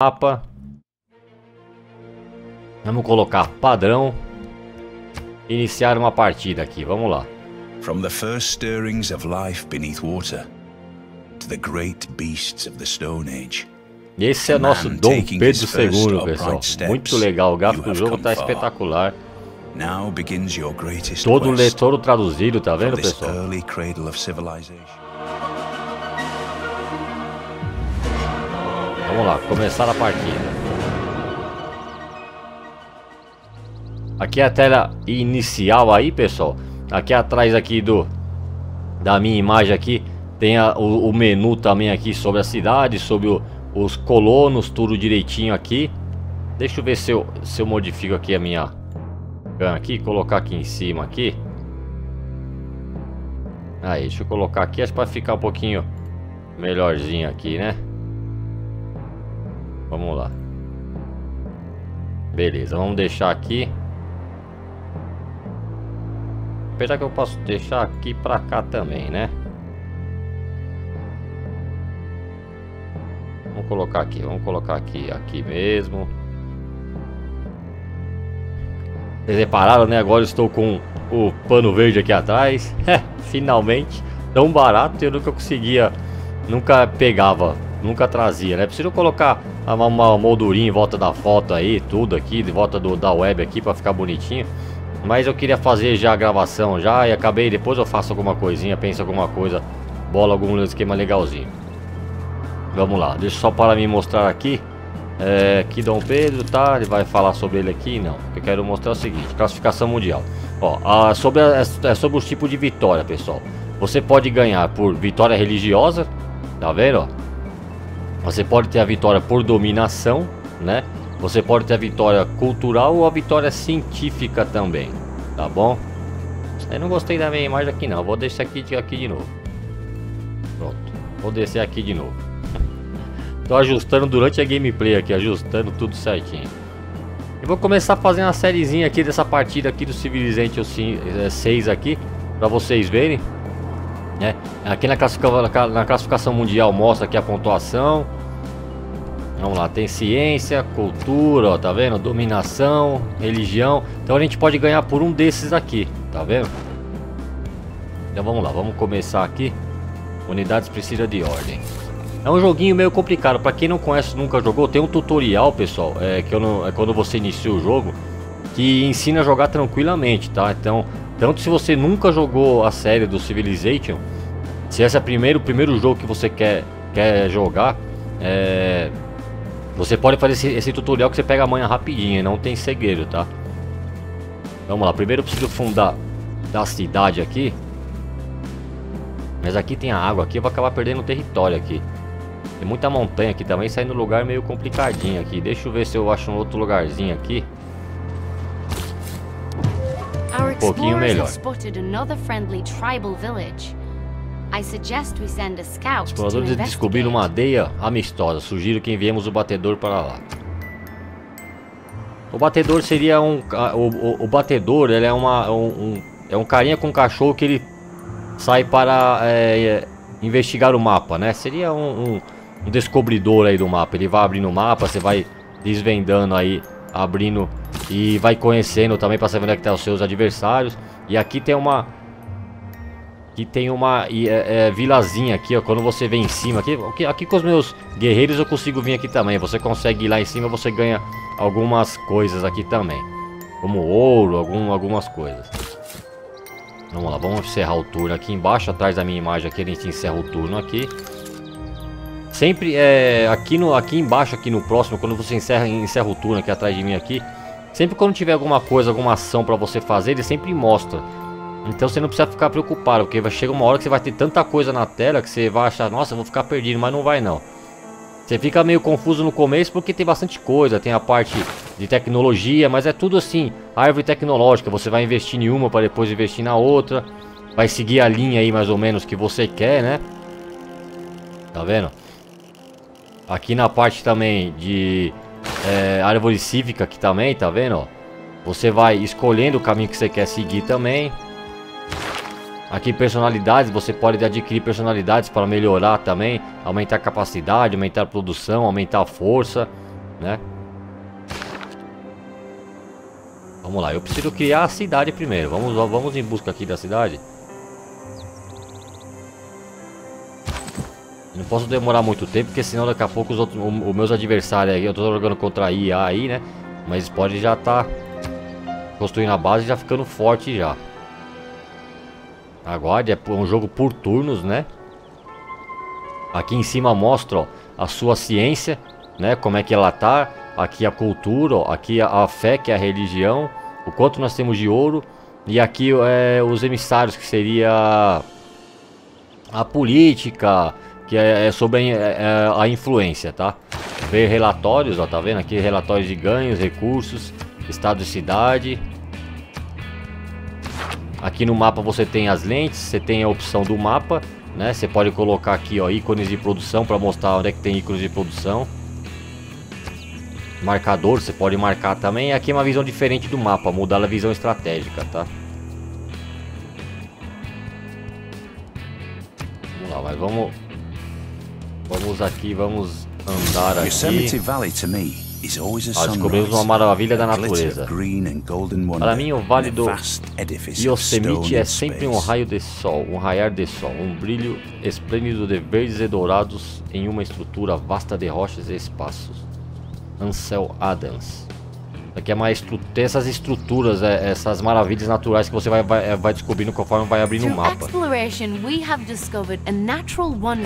mapa. Vamos colocar padrão. Iniciar uma partida aqui, vamos lá. From the first stirrings of life beneath water to the great beasts of the Stone Age. Esse é nosso Dom Pedro II, pessoal. Muito legal, o gráfico do jogo tá espetacular. Todo leitor traduzido, tá vendo, pessoal? Vamos lá, começar a partida. Aqui é a tela inicial aí, pessoal. Aqui atrás aqui do da minha imagem aqui tem a, o, o, menu também aqui sobre a cidade, sobre o, os colonos, tudo direitinho aqui. Deixa eu ver se eu, se eu modifico aqui a minha aqui, colocar aqui em cima aqui. Aí, deixa eu colocar aqui, acho para ficar um pouquinho melhorzinho aqui, né? Vamos lá. Beleza, vamos deixar aqui. Apesar que eu posso deixar aqui pra cá também, né? Vamos colocar aqui, vamos colocar aqui, aqui mesmo. Vocês repararam, né? Agora estou com o pano verde aqui atrás. Finalmente. Tão barato eu nunca conseguia, nunca pegava, nunca trazia, né? Preciso colocar uma, moldurinha em volta da foto aí, tudo aqui, de volta do, da web aqui pra ficar bonitinho. Mas eu queria fazer já a gravação já e acabei, depois eu faço alguma coisinha, penso alguma coisa, bola algum esquema legalzinho. Vamos lá, deixa só para me mostrar aqui. É, aqui Dom Pedro, tá? Ele vai falar sobre ele aqui? Não. Que eu quero mostrar é o seguinte, classificação mundial. Ó, a, sobre, a, é sobre os tipos de vitória, pessoal. Você pode ganhar por vitória religiosa, tá vendo? Ó? Você pode ter a vitória por dominação, né? Você pode ter a vitória cultural ou a vitória científica também, tá bom? Eu não gostei da minha imagem aqui não, vou deixar aqui, aqui de novo. Pronto, vou descer aqui de novo. Tô ajustando durante a gameplay aqui, ajustando tudo certinho. Eu vou começar fazendo uma sériezinha aqui dessa partida aqui do Civilization 6 é, aqui, pra vocês verem. Né? Aqui na classificação, na classificação mundial mostra aqui a pontuação. Vamos lá, tem ciência, cultura, ó, tá vendo? Dominação, religião. Então a gente pode ganhar por um desses aqui, tá vendo? Então vamos lá, vamos começar aqui. Unidades precisa de ordem. É um joguinho meio complicado, pra quem não conhece, nunca jogou, tem um tutorial, pessoal, é, que não, é quando você inicia o jogo, que ensina a jogar tranquilamente, tá? Então, tanto se você nunca jogou a série do Civilization, se esse é o primeiro, primeiro jogo que você quer, quer jogar, é, você pode fazer esse, esse, tutorial que você pega a manha rapidinho, não tem segredo, tá? Vamos lá, primeiro eu preciso fundar da cidade aqui. Mas aqui tem a água aqui, eu vou acabar perdendo o território aqui. Tem muita montanha aqui também, saindo no lugar meio complicadinho aqui. Deixa eu ver se eu acho um outro lugarzinho aqui. Um pouquinho melhor. Os exploradores descobriram uma aldeia amistosa. Sugiro que enviemos o batedor para lá. O batedor seria um... O, o, o batedor, ele é uma... Um, um, é um carinha com um cachorro que ele sai para é, investigar o mapa, né? Seria um, um, um descobridor aí do mapa. Ele vai abrindo o mapa, você vai desvendando aí, abrindo e vai conhecendo também para saber onde é que tá os seus adversários. E aqui tem uma Aqui tem uma é, é, vilazinha aqui, ó. Quando você vem em cima aqui, aqui, aqui com os meus guerreiros eu consigo vir aqui também. Você consegue ir lá em cima, você ganha algumas coisas aqui também. Como ouro, algum, algumas coisas. Vamos lá, vamos encerrar o turno aqui embaixo. Atrás da minha imagem aqui, a gente encerra o turno aqui. Sempre é, aqui, no, aqui embaixo, aqui no próximo, quando você encerra, encerra o turno aqui atrás de mim aqui. Sempre quando tiver alguma coisa, alguma ação pra você fazer, ele sempre mostra. Então você não precisa ficar preocupado, porque vai chegar uma hora que você vai ter tanta coisa na tela que você vai achar, nossa, vou ficar perdido, mas não vai não. Você fica meio confuso no começo porque tem bastante coisa, tem a parte de tecnologia, mas é tudo assim, árvore tecnológica, você vai investir em uma para depois investir na outra, vai seguir a linha aí mais ou menos que você quer, né? Tá vendo? Aqui na parte também de é, árvore cívica aqui também, tá vendo? Você vai escolhendo o caminho que você quer seguir também. Aqui personalidades, você pode adquirir personalidades para melhorar também, aumentar a capacidade, aumentar a produção, aumentar a força, né? Vamos lá, eu preciso criar a cidade primeiro. Vamos, vamos em busca aqui da cidade. Não posso demorar muito tempo, porque senão daqui a pouco os, outros, os meus adversários aí, eu tô jogando contra a IA aí, né? Mas pode já tá construindo a base e já ficando forte já. Aguarde, é um jogo por turnos, né? Aqui em cima mostra ó, a sua ciência, né? Como é que ela tá. Aqui a cultura, ó, aqui a, a fé, que é a religião o quanto nós temos de ouro. E aqui é, os emissários, que seria a política, que é, é sobre a, é, é, a, influência, tá? Ver relatórios, ó, tá vendo? Aqui relatórios de ganhos, recursos, estado de cidade. Aqui no mapa você tem as lentes, você tem a opção do mapa, né? Você pode colocar aqui, ó, ícones de produção para mostrar onde é que tem ícones de produção marcador, você pode marcar também. Aqui é uma visão diferente do mapa, mudar a visão estratégica, tá? Vamos lá, mas vamos... Vamos aqui, vamos andar aqui. Ah, descobrimos uma maravilha da natureza. Para mim, o Vale do Yosemite é sempre um raio de sol, um raiar de sol, um brilho esplêndido de verdes e dourados em uma estrutura vasta de rochas e espaços. Ansel Adams. Aqui é uma tem essas estruturas, é, essas maravilhas naturais que você vai, vai, é, vai descobrindo conforme vai abrindo o mapa.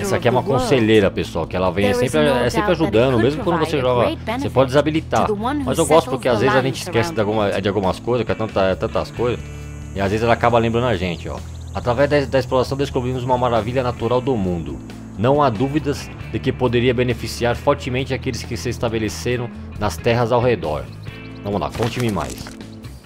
Essa aqui é uma conselheira, pessoal, que ela vem é sempre, é sempre ajudando, mesmo quando você joga, você pode desabilitar. Mas eu gosto porque às vezes a gente esquece de, alguma, de algumas coisas, que é tanta, é tantas coisas, e às vezes ela acaba lembrando a gente, ó. Através da, da exploração descobrimos uma maravilha natural do mundo. Não há dúvidas de que poderia beneficiar fortemente aqueles que se estabeleceram nas terras ao redor. Vamos lá, conte-me mais.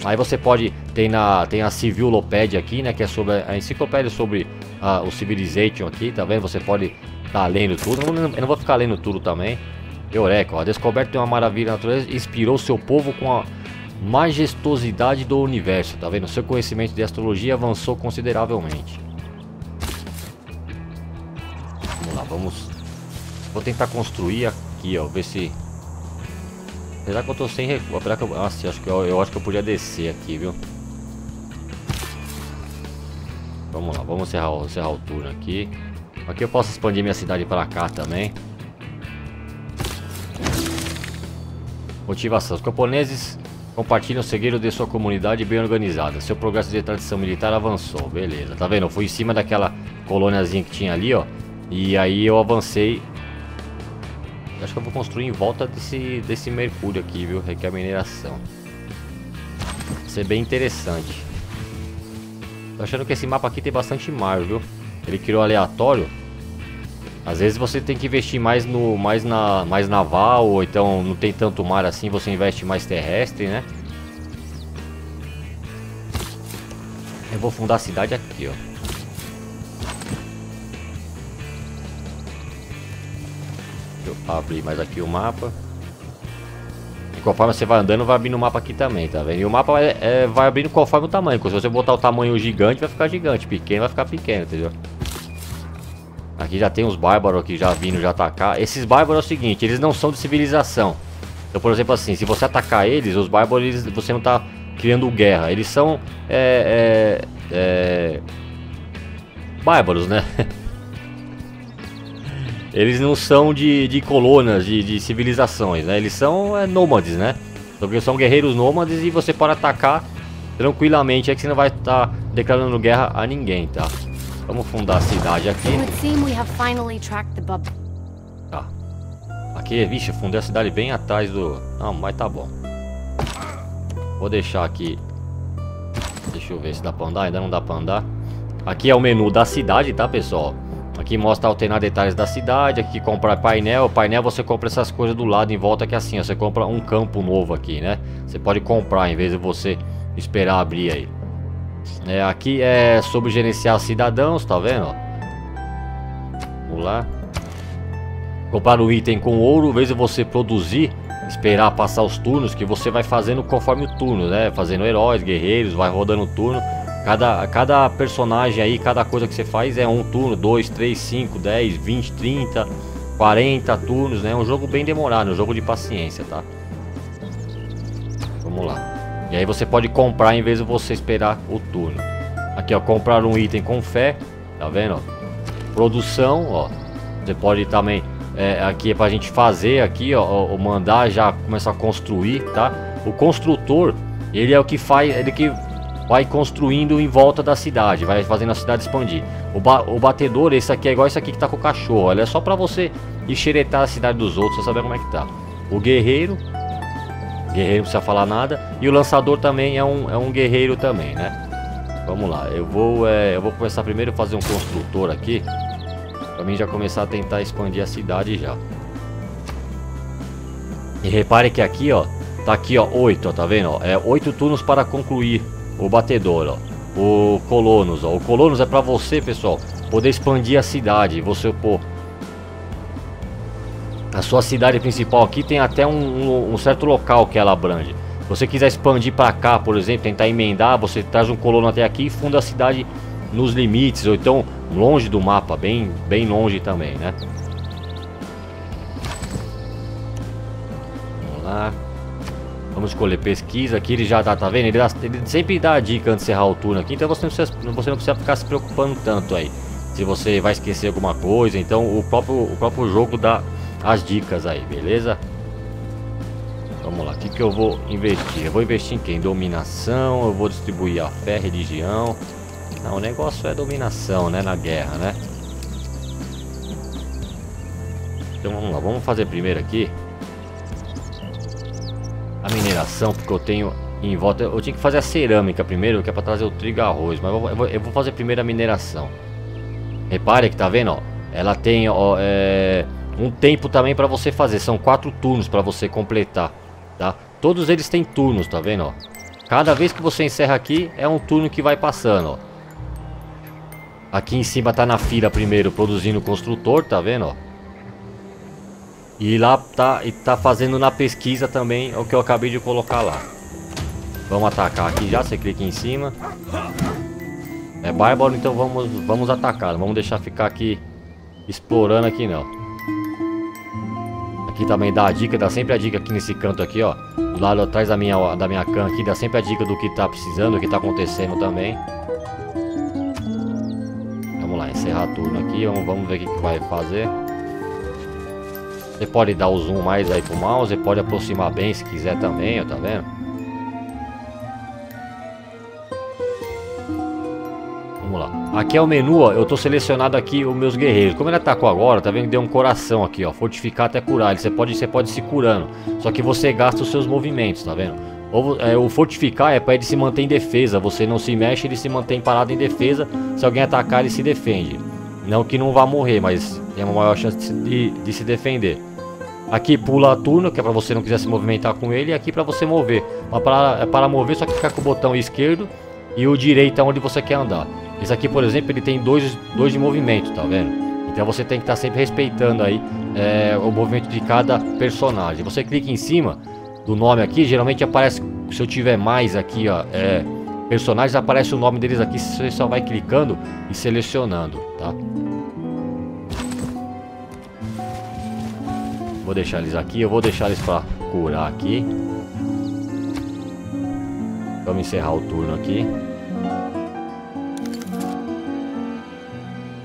Aí você pode, tem, na, tem a Civilopédia aqui, né, que é sobre a enciclopédia sobre uh, o Civilization aqui, tá vendo? Você pode estar tá lendo tudo, eu não, eu não vou ficar lendo tudo também. Eureka, ó, a descoberta de uma maravilha natureza inspirou seu povo com a majestosidade do universo, tá vendo? Seu conhecimento de astrologia avançou consideravelmente. vamos... Vou tentar construir aqui, ó, ver se... Apesar que eu tô sem recurso... Apesar que eu... Nossa, acho que eu, eu acho que eu podia descer aqui, viu? Vamos lá, vamos encerrar, encerrar o turno aqui. Aqui eu posso expandir minha cidade para cá também. Motivação. Os camponeses compartilham o segredo de sua comunidade bem organizada. Seu progresso de tradição militar avançou. Beleza. Tá vendo? Eu fui em cima daquela colôniazinha que tinha ali, ó. E aí eu avancei. Acho que eu vou construir em volta desse, desse mercúrio aqui, viu? Requer mineração. Vai ser bem interessante. Tô achando que esse mapa aqui tem bastante mar, viu? Ele criou aleatório. Às vezes você tem que investir mais no mais na mais naval ou então não tem tanto mar assim, você investe mais terrestre, né? Eu vou fundar a cidade aqui, ó. Abrir mais aqui o mapa. E conforme você vai andando, vai abrindo o mapa aqui também, tá vendo? E o mapa é, é, vai abrindo conforme o tamanho. Se você botar o tamanho gigante, vai ficar gigante. Pequeno, vai ficar pequeno, entendeu? Aqui já tem os bárbaros aqui já vindo já atacar. Esses bárbaros é o seguinte, eles não são de civilização. Então, por exemplo assim, se você atacar eles, os bárbaros, eles, você não tá criando guerra. Eles são... É, é, é, bárbaros, né? eles não são de, de colônias, de, de civilizações, né? Eles são é, nômades, né? Porque são guerreiros nômades e você pode atacar tranquilamente, é que você não vai estar tá declarando guerra a ninguém, tá? Vamos fundar a cidade aqui. Tá. Aqui, vixe, fundei a cidade bem atrás do... Não, mas tá bom. Vou deixar aqui... Deixa eu ver se dá pra andar, ainda não dá pra andar. Aqui é o menu da cidade, tá, pessoal? Aqui mostra alternar detalhes da cidade, aqui comprar painel. Painel você compra essas coisas do lado em volta que é assim, ó, você compra um campo novo aqui, né? Você pode comprar em vez de você esperar abrir aí. É, aqui é sobre gerenciar cidadãos, tá vendo? Vamos lá. Comprar o item com ouro, em vez de você produzir, esperar passar os turnos, que você vai fazendo conforme o turno, né? Fazendo heróis, guerreiros, vai rodando o turno. Cada, cada personagem aí, cada coisa que você faz é um turno, 2, 3, 5, 10, 20, 30. 40 turnos, né? É um jogo bem demorado, um jogo de paciência, tá? Vamos lá. E aí você pode comprar em vez de você esperar o turno. Aqui, ó, comprar um item com fé, tá vendo? Produção, ó. Você pode também, é, aqui é pra gente fazer aqui, ó, ó, mandar já começar a construir, tá? O construtor, ele é o que faz, ele que vai construindo em volta da cidade, vai fazendo a cidade expandir. O, ba o batedor, esse aqui é igual esse aqui que tá com o cachorro, olha, é só pra você enxeretar a cidade dos outros, pra saber como é que tá. O guerreiro, guerreiro não precisa falar nada, e o lançador também é um, é um guerreiro também, né? Vamos lá, eu vou, é, eu vou começar primeiro a fazer um construtor aqui, pra mim já começar a tentar expandir a cidade já. E repare que aqui, ó, tá aqui, ó, 8, ó, tá vendo? Ó, é 8 turnos para concluir o batedor, ó. O colonos, ó. O colonos é pra você, pessoal, poder expandir a cidade. Você, pô... A sua cidade principal aqui tem até um, um, um certo local que ela abrange. Se você quiser expandir pra cá, por exemplo, tentar emendar, você traz um colono até aqui e funda a cidade nos limites, ou então longe do mapa, bem, bem longe também, né? Vamos lá. Vamos escolher pesquisa aqui, ele já dá, tá vendo? Ele, dá, ele, sempre dá a dica antes de encerrar o turno aqui, então você não, precisa, você não precisa ficar se preocupando tanto aí. Se você vai esquecer alguma coisa, então o próprio, o próprio jogo dá as dicas aí, beleza? Vamos lá, o que, que eu vou investir? Eu vou investir em quem? Dominação, eu vou distribuir a fé, religião. Não, o negócio é dominação, né? Na guerra, né? Então vamos lá, vamos fazer primeiro aqui a mineração, porque eu tenho em volta... Eu tinha que fazer a cerâmica primeiro, que é pra trazer o trigo e arroz, mas eu vou, eu vou fazer primeiro a mineração. Repare que tá vendo, ó. Ela tem, ó, é, um tempo também pra você fazer. São quatro turnos pra você completar, tá? Todos eles têm turnos, tá vendo, ó. Cada vez que você encerra aqui, é um turno que vai passando, ó. Aqui em cima tá na fila primeiro produzindo o construtor, tá vendo, ó. E lá tá, e tá fazendo na pesquisa também o que eu acabei de colocar lá. Vamos atacar aqui já, você clica em cima. É bárbaro, então vamos, vamos atacar. Não vamos deixar ficar aqui explorando aqui não. Aqui também dá a dica, dá sempre a dica aqui nesse canto aqui, ó. Do lado atrás da minha, da minha can aqui, dá sempre a dica do que tá precisando, o que tá acontecendo também. Vamos lá, encerrar tudo aqui, vamos, vamos ver o que, que vai fazer. Você pode dar o zoom mais aí pro mouse, pode aproximar bem se quiser também, ó, tá vendo? Vamos lá. Aqui é o menu, ó, eu tô selecionado aqui os meus guerreiros. Como ele atacou agora, tá vendo que deu um coração aqui, ó, fortificar até curar. Ele, você pode, você pode se curando, só que você gasta os seus movimentos, tá vendo? Ou, é, o fortificar é para ele se manter em defesa. Você não se mexe, ele se mantém parado em defesa. Se alguém atacar, ele se defende. Não que não vá morrer, mas tem uma maior chance de, de se defender. Aqui pula turno, que é para você não quiser se movimentar com ele. E aqui para você mover. Mas para, é para mover, só que ficar com o botão esquerdo e o direito é onde você quer andar. Esse aqui, por exemplo, ele tem dois, dois de movimento, tá vendo? Então você tem que estar tá sempre respeitando aí é, o movimento de cada personagem. Você clica em cima do nome aqui, geralmente aparece, se eu tiver mais aqui, ó, é, personagens, aparece o nome deles aqui, você só vai clicando e selecionando, tá? Vou deixar eles aqui, eu vou deixar eles para curar aqui. Vamos encerrar o turno aqui.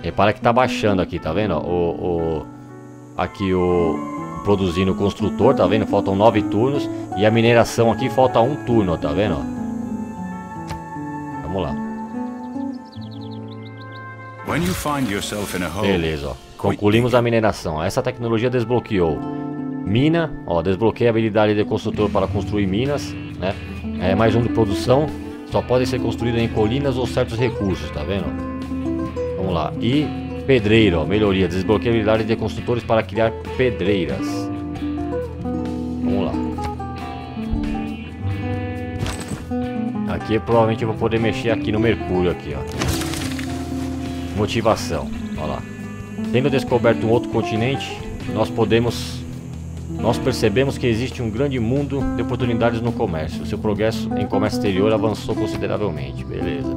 Repara que tá baixando aqui, tá vendo? O, o, aqui o produzindo o construtor, tá vendo? Faltam nove turnos. E a mineração aqui falta um turno, tá vendo? Vamos lá. Beleza, ó. Concluímos a mineração. Essa tecnologia desbloqueou mina, ó, desbloqueia a habilidade de construtor para construir minas, né? É mais um de produção, só pode ser construído em colinas ou certos recursos, tá vendo? Vamos lá. E pedreiro, ó, melhoria, desbloqueia a habilidade de construtores para criar pedreiras. Vamos lá. Aqui provavelmente eu vou poder mexer aqui no mercúrio aqui, ó. Motivação, ó lá. Tendo descoberto um outro continente, nós podemos nós percebemos que existe um grande mundo de oportunidades no comércio. Seu progresso em comércio exterior avançou consideravelmente. Beleza.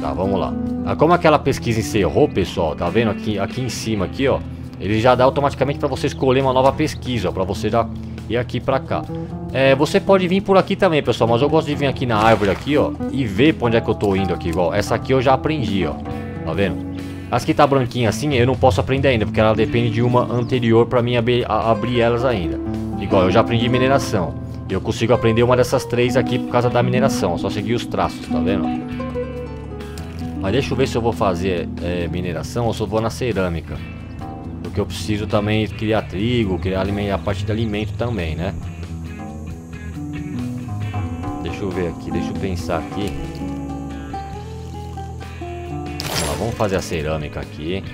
Tá, vamos lá. Ah, como aquela pesquisa encerrou, pessoal, tá vendo aqui, aqui em cima aqui, ó. Ele já dá automaticamente para você escolher uma nova pesquisa, ó, para você já ir aqui para cá. É, você pode vir por aqui também, pessoal, mas eu gosto de vir aqui na árvore aqui, ó, e ver pra onde é que eu tô indo aqui, igual. Essa aqui eu já aprendi, ó. Tá vendo? As que tá branquinha assim, eu não posso aprender ainda, porque ela depende de uma anterior para mim abrir, abrir elas ainda. Igual, eu já aprendi mineração. Eu consigo aprender uma dessas três aqui por causa da mineração, só seguir os traços, tá vendo? Mas deixa eu ver se eu vou fazer é, mineração ou se eu vou na cerâmica. Porque eu preciso também criar trigo, criar a parte de alimento também, né? Deixa eu ver aqui, deixa eu pensar aqui. Vamos fazer a cerâmica aqui.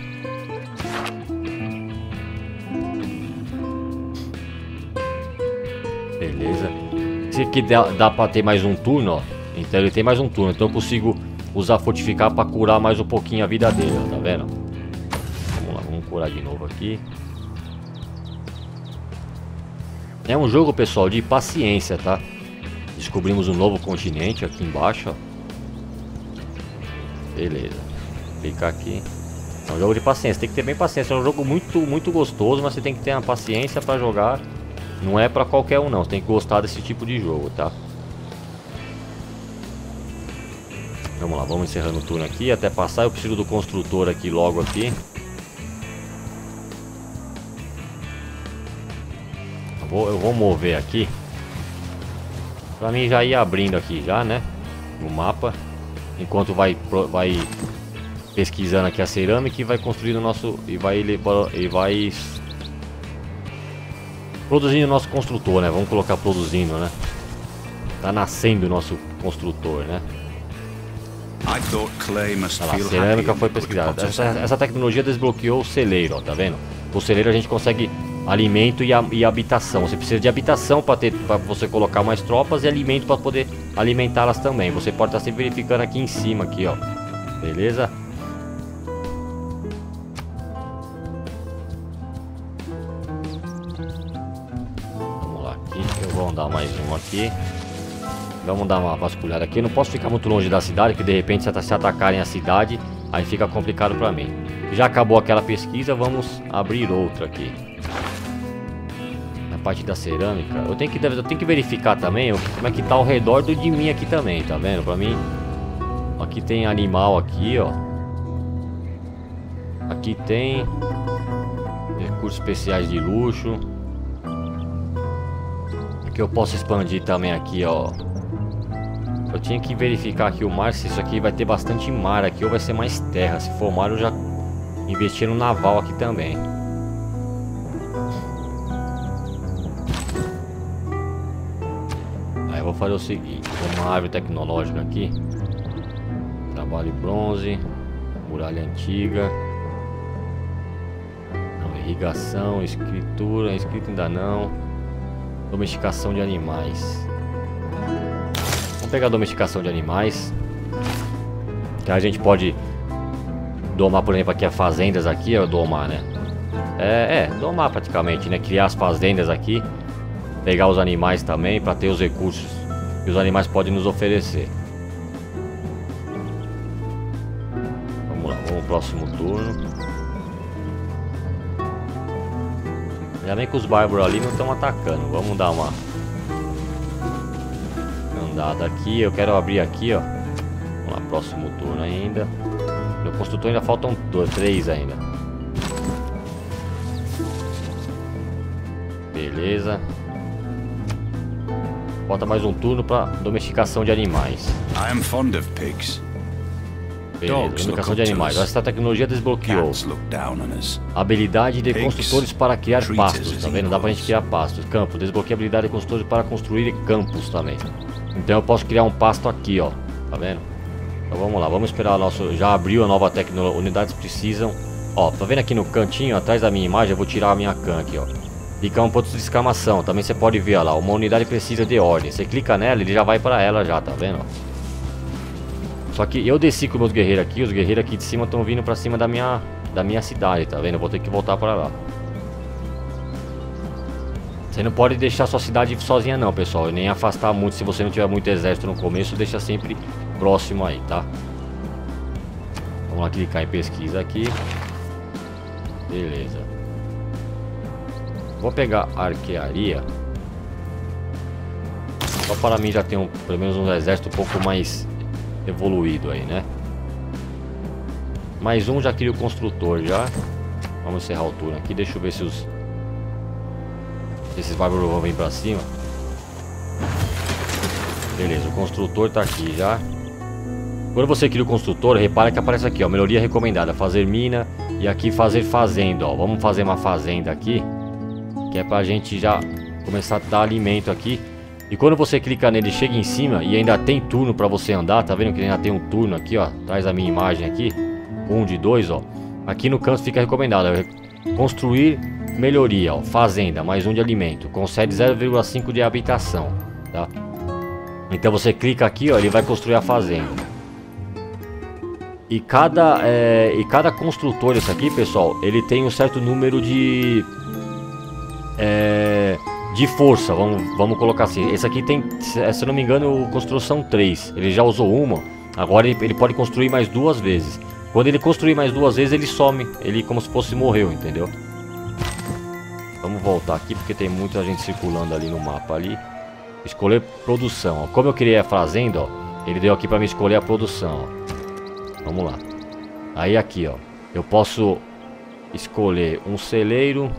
Beleza. Esse aqui dá, dá pra ter mais um turno, ó. Então ele tem mais um turno, então eu consigo usar fortificar pra curar mais um pouquinho a vida dele, ó, tá vendo? Vamos lá, vamos curar de novo aqui. É um jogo, pessoal, de paciência, tá? Descobrimos um novo continente aqui embaixo, ó. Beleza. Fica aqui. É um jogo de paciência, tem que ter bem paciência. É um jogo muito, muito gostoso, mas você tem que ter uma paciência pra jogar. Não é pra qualquer um, não. Você tem que gostar desse tipo de jogo, tá? Vamos lá, vamos encerrando o turno aqui. Até passar, eu preciso do construtor aqui logo aqui. Eu vou, eu vou mover aqui. Pra mim já ir abrindo aqui já, né? No mapa. Enquanto vai, vai pesquisando aqui a cerâmica e vai construindo o nosso... E vai, e vai produzindo o nosso construtor, né? Vamos colocar produzindo, né? Tá nascendo o nosso construtor, né? Lá, cerâmica foi pesquisada. Essa, essa, tecnologia desbloqueou o celeiro, ó, tá vendo? O celeiro a gente consegue alimento e, a, e habitação. Você precisa de habitação para ter para você colocar mais tropas e alimento para poder alimentá-las também. Você pode estar tá sempre verificando aqui em cima aqui, ó. Beleza? Um aqui. Vamos dar uma vasculhada aqui. Eu não posso ficar muito longe da cidade, que de repente se atacarem a cidade, aí fica complicado para mim. Já acabou aquela pesquisa, vamos abrir outra aqui. Na parte da cerâmica. Eu tenho que, eu tenho que verificar também como é que tá ao redor do de mim aqui também, tá vendo? Pra mim, aqui tem animal aqui, ó. Aqui tem recursos especiais de luxo. Aqui eu posso expandir também aqui, ó. Eu tinha que verificar aqui o mar, se isso aqui vai ter bastante mar aqui ou vai ser mais terra. Se for mar, eu já investi no naval aqui também. Aí eu vou fazer o seguinte, uma árvore tecnológica aqui. Trabalho bronze, muralha antiga. Não, irrigação, escritura, escrita ainda não. Domesticação de animais. Vamos pegar a domesticação de animais. Que a gente pode domar, por exemplo, aqui as fazendas aqui, é domar, né? É, é, domar praticamente, né? Criar as fazendas aqui. Pegar os animais também para ter os recursos que os animais podem nos oferecer. Vamos lá, vamos pro próximo turno. Ainda bem que os bárbaros ali não estão atacando. Vamos dar uma andada aqui. Eu quero abrir aqui, ó. Vamos lá, próximo turno ainda. No construtor ainda faltam dois, três ainda. Beleza. Falta mais um turno para domesticação de animais. I am fond of pigs. Beleza, domesticação de animais. Essa tecnologia desbloqueou. Habilidade de construtores para criar pastos. Tá vendo? Dá pra gente criar pastos. Campo. Desbloqueia a habilidade de construtores para construir campos também. Então eu posso criar um pasto aqui, ó. Tá vendo? Então vamos lá, vamos esperar o nosso... Já abriu a nova tecnologia. Unidades precisam... Ó, tá vendo aqui no cantinho, atrás da minha imagem, eu vou tirar a minha can aqui, ó. Fica um ponto de exclamação. Também você pode ver, ó lá. Uma unidade precisa de ordem. Você clica nela, ele já vai pra ela já, tá vendo? Só que eu desci com meus guerreiros aqui. Os guerreiros aqui de cima estão vindo pra cima da minha, da minha cidade, tá vendo? Eu vou ter que voltar pra lá. Você não pode deixar sua cidade sozinha não, pessoal. Nem afastar muito. Se você não tiver muito exército no começo, deixa sempre próximo aí, tá? Vamos lá clicar em pesquisa aqui. Beleza. Vou pegar arquearia. Só para mim já tem um, pelo menos um exército um pouco mais evoluído aí, né? Mais um já cria o construtor já. Vamos encerrar o turno aqui. Deixa eu ver se os... Esses bárbaros vão vir pra cima. Beleza, o construtor tá aqui já. Quando você cria o construtor, repara que aparece aqui, ó. Melhoria recomendada. Fazer mina e aqui fazer fazenda, ó. Vamos fazer uma fazenda aqui. Que é pra gente já começar a dar alimento aqui. E quando você clica nele, chega em cima e ainda tem turno pra você andar. Tá vendo que ainda tem um turno aqui, ó. Traz a minha imagem aqui. Um de dois, ó. Aqui no canto fica recomendado. É construir melhoria, ó. Fazenda, mais um de alimento. Concede 0,5 de habitação, tá? Então você clica aqui, ó. Ele vai construir a fazenda. E cada, é, e cada construtor desse aqui, pessoal, ele tem um certo número de... É, de força, vamos, vamos colocar assim. Esse aqui tem, se eu não me engano, construção 3. Ele já usou uma, agora ele, ele pode construir mais duas vezes. Quando ele construir mais duas vezes, ele some. Ele como se fosse morreu, entendeu? Vamos voltar aqui, porque tem muita gente circulando ali no mapa ali. Escolher produção. Ó. Como eu queria a fazenda, ó, ele deu aqui para me escolher a produção. Ó. Vamos lá. Aí aqui, ó. Eu posso escolher um celeiro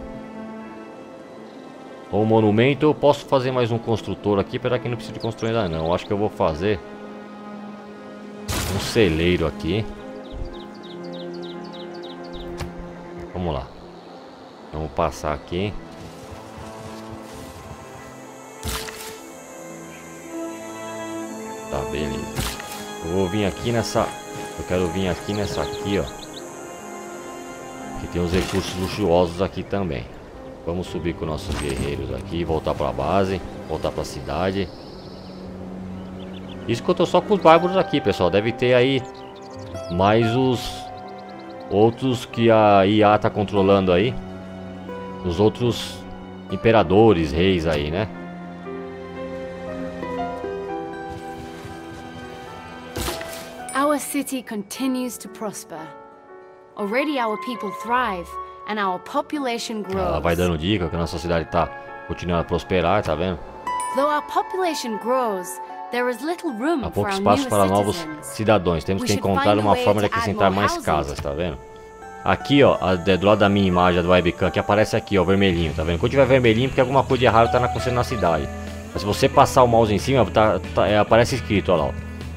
ou um monumento. Eu posso fazer mais um construtor aqui. Para que não precisa de construir ainda não. Eu acho que eu vou fazer um celeiro aqui. Vamos lá. Vamos passar aqui. Tá, beleza. Eu vou vir aqui nessa... Eu quero vir aqui nessa aqui, ó. Que tem os recursos luxuosos aqui também. Vamos subir com nossos guerreiros aqui, voltar pra base, voltar pra cidade. Isso que eu tô só com os bárbaros aqui, pessoal. Deve ter aí mais os Outros que a IA tá controlando aí. Os outros imperadores, reis aí, né? Our city continues to prosper. Already our people thrive and our population grows. Ela vai dando dica que a nossa cidade tá continuando a prosperar, tá vendo? Há pouco espaço para novos cidadãos. Temos que encontrar uma forma de acrescentar mais casas, tá vendo? Aqui, ó, do lado da minha imagem do webcam, que aparece aqui, ó, vermelhinho, tá vendo? Quando tiver vermelhinho, porque alguma coisa de errado tá acontecendo na cidade. Mas se você passar o mouse em cima, tá, tá, é, aparece escrito, ó lá, ó.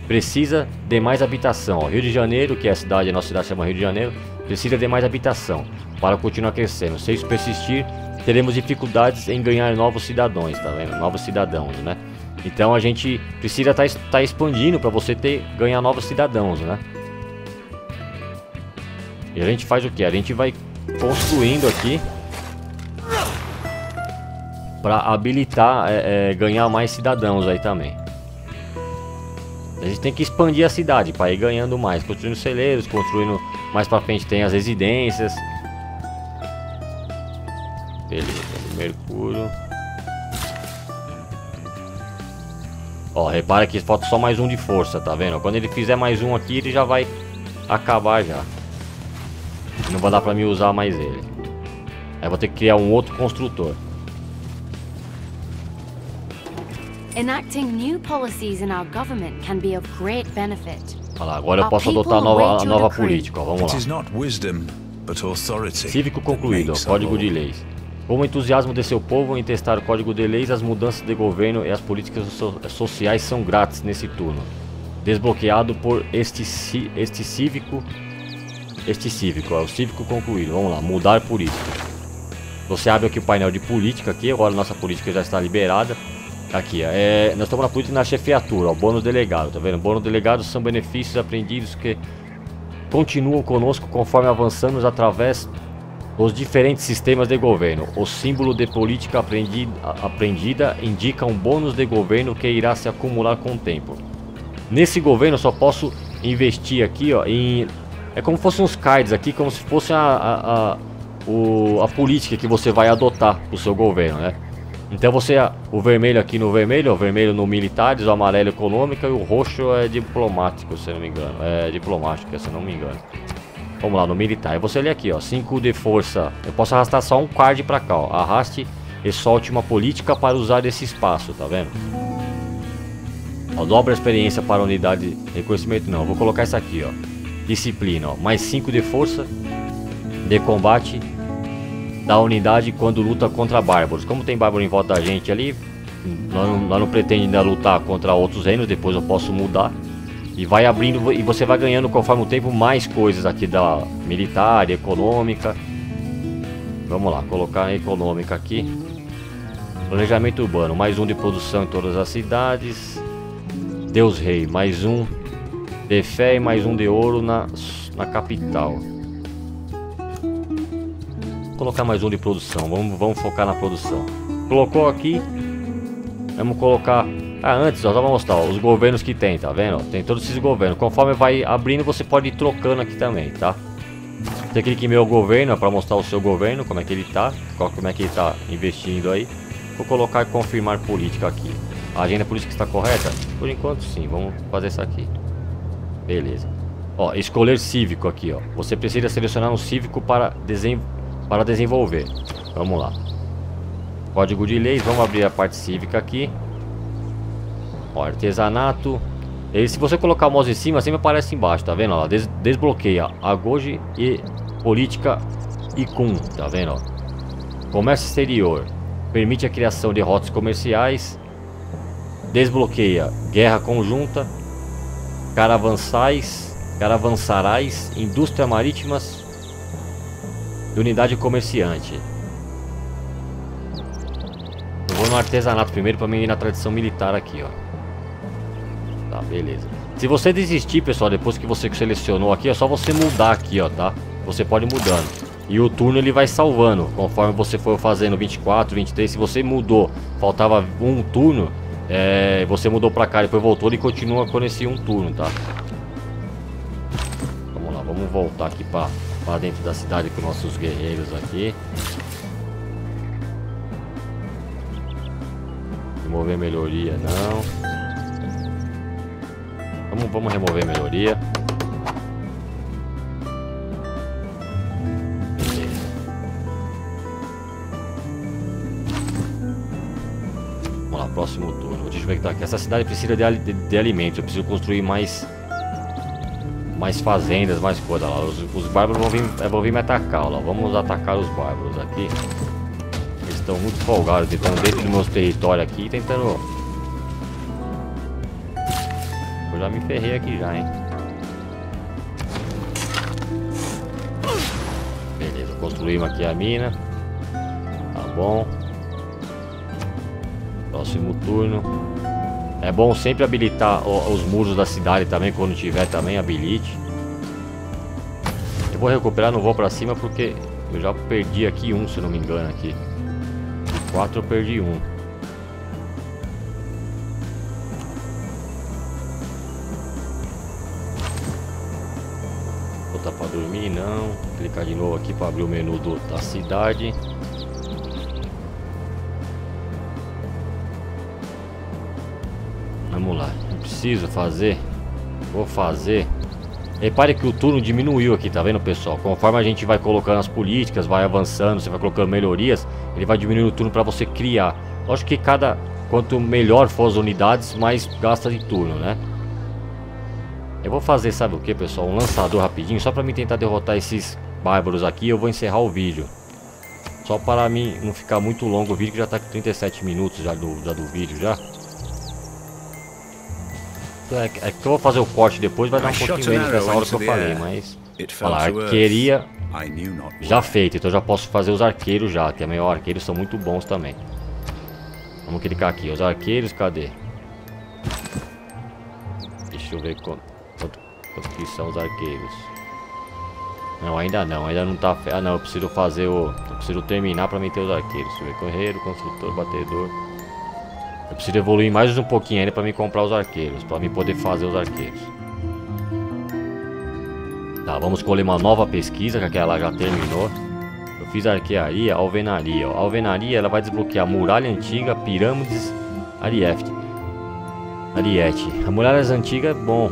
Precisa de mais habitação, ó. Rio de Janeiro, que é a cidade, a nossa cidade chama Rio de Janeiro, precisa de mais habitação para continuar crescendo. Se isso persistir, teremos dificuldades em ganhar novos cidadãos, tá vendo? Novos cidadãos, né? Então a gente precisa estar tá, tá expandindo para você ter ganhar novos cidadãos, né? E a gente faz o que? A gente vai construindo aqui para habilitar, é, é, ganhar mais cidadãos aí também. A gente tem que expandir a cidade para ir ganhando mais, construindo celeiros, construindo mais para frente tem as residências. Ó, repara que falta só mais um de força, tá vendo? Quando ele fizer mais um aqui, ele já vai acabar já. Não vai dar pra mim usar mais ele. Aí vou ter que criar um outro construtor. Enacting new policies in our government can be of great benefit. Olha lá, agora eu posso adotar a nova, a nova política, ó, vamos lá. Cívico concluído, ó, código de leis. Com o entusiasmo de seu povo em testar o código de leis, as mudanças de governo e as políticas so sociais são grátis nesse turno. Desbloqueado por este, este cívico. Este cívico, é o cívico concluído. Vamos lá, mudar política. Você abre aqui o painel de política aqui, agora nossa política já está liberada. Aqui, é, nós estamos na política na chefiatura, o bônus delegado, tá vendo? Bônus delegado são benefícios aprendidos que continuam conosco conforme avançamos através os diferentes sistemas de governo. O símbolo de política aprendida, indica um bônus de governo que irá se acumular com o tempo. Nesse governo eu só posso investir aqui ó, em... É como se fossem uns cards aqui, como se fosse a, a, a, o, a política que você vai adotar para o seu governo, né? Então você, o vermelho aqui no vermelho, o vermelho no militares, o amarelo econômico e o roxo é diplomático, se não me engano. É diplomático, se não me engano. Vamos lá, no militar. Eu vou ler aqui, ó. 5 de força. Eu posso arrastar só um card pra cá, ó. Arraste e solte uma política para usar esse espaço, tá vendo? Ó, dobra a experiência para unidade. Reconhecimento não. Eu vou colocar isso aqui, ó. Disciplina, ó. Mais 5 de força. De combate. Da unidade quando luta contra bárbaros. Como tem bárbaro em volta da gente ali. Nós não, nós não pretende ainda lutar contra outros reinos. Depois eu posso mudar. E vai abrindo e você vai ganhando conforme o tempo mais coisas aqui da militar, econômica. Vamos lá, colocar a econômica aqui. Planejamento urbano, mais um de produção em todas as cidades. Deus Rei, mais um de fé e mais um de ouro na, na capital. Vou colocar mais um de produção, vamos, vamos focar na produção. Colocou aqui, vamos colocar ah, antes, ó, só pra mostrar, ó, os governos que tem, tá vendo? Tem todos esses governos. Conforme vai abrindo, você pode ir trocando aqui também, tá? Você clica em meu governo, é pra mostrar o seu governo, como é que ele tá, qual, como é que ele tá investindo aí. Vou colocar confirmar política aqui. A agenda política está correta? Por enquanto sim, vamos fazer isso aqui. Beleza. Ó, escolher cívico aqui, ó. Você precisa selecionar um cívico para, desen para desenvolver. Vamos lá. Código de leis, vamos abrir a parte cívica aqui. Ó, artesanato. E se você colocar o mouse em cima, sempre aparece embaixo, tá vendo? Ó, des desbloqueia Agoji e Política Ikun, tá vendo? Ó? Comércio exterior. Permite a criação de rotas comerciais. Desbloqueia Guerra Conjunta. Caravançais. Caravançarais. Indústria Marítimas. Unidade comerciante. Eu vou no artesanato primeiro para mim ir na tradição militar aqui, ó. Tá, beleza. Se você desistir, pessoal, depois que você selecionou aqui, é só você mudar aqui, ó, tá? Você pode ir mudando. E o turno ele vai salvando, conforme você for fazendo 24, 23. Se você mudou, faltava um turno, é, você mudou pra cá, depois voltou e continua com esse um turno, tá? Vamos lá, vamos voltar aqui pra, pra dentro da cidade com nossos guerreiros aqui. Remover melhoria, não. Vamos, vamos remover melhoria. Vamos lá, próximo turno. Deixa eu ver que tá aqui. Essa cidade precisa de, de, de alimentos. Eu preciso construir mais mais fazendas, mais coisa lá. Os, os bárbaros vão vir, é, vão vir me atacar, lá. Vamos atacar os bárbaros aqui. Eles estão muito folgados, estão dentro dos meus territórios aqui, tentando já me ferrei aqui já, hein. Beleza, construímos aqui a mina. Tá bom. Próximo turno. É bom sempre habilitar os muros da cidade também, quando tiver também, habilite. Eu vou recuperar, não vou pra cima porque eu já perdi aqui um, se não me engano, aqui. Quatro eu perdi um. Dormir, não. Clicar de novo aqui para abrir o menu do, da cidade. Vamos lá, eu preciso fazer, vou fazer. Repare que o turno diminuiu aqui, tá vendo pessoal? Conforme a gente vai colocando as políticas, vai avançando, você vai colocando melhorias, ele vai diminuindo o turno para você criar. Lógico que cada, quanto melhor for as unidades, mais gasta de turno, né? Eu vou fazer, sabe o que, pessoal? Um lançador rapidinho, só pra mim tentar derrotar esses bárbaros aqui. Eu vou encerrar o vídeo. Só para mim não ficar muito longo o vídeo, que já tá com 37 minutos já do, já do vídeo já. É, é, que eu vou fazer o corte depois, vai dar um pouquinho menos dessa hora que eu falei, mas... Olha lá, arqueria já feita, então já posso fazer os arqueiros já, que é melhor, arqueiros são muito bons também. Vamos clicar aqui, os arqueiros, cadê? Deixa eu ver quanto... Aqui são os arqueiros. Não, ainda não, ainda não tá... Ah, não, eu preciso fazer o... Eu preciso terminar pra meter os arqueiros. Deixa eu ver, correio, construtor, batedor... Eu preciso evoluir mais um pouquinho ainda pra me comprar os arqueiros. Pra mim poder fazer os arqueiros. Tá, vamos escolher uma nova pesquisa, que aquela já terminou. Eu fiz arquearia, alvenaria. Ó. A alvenaria, ela vai desbloquear muralha antiga, pirâmides, Ariete. Ariete. A muralha antiga é bom.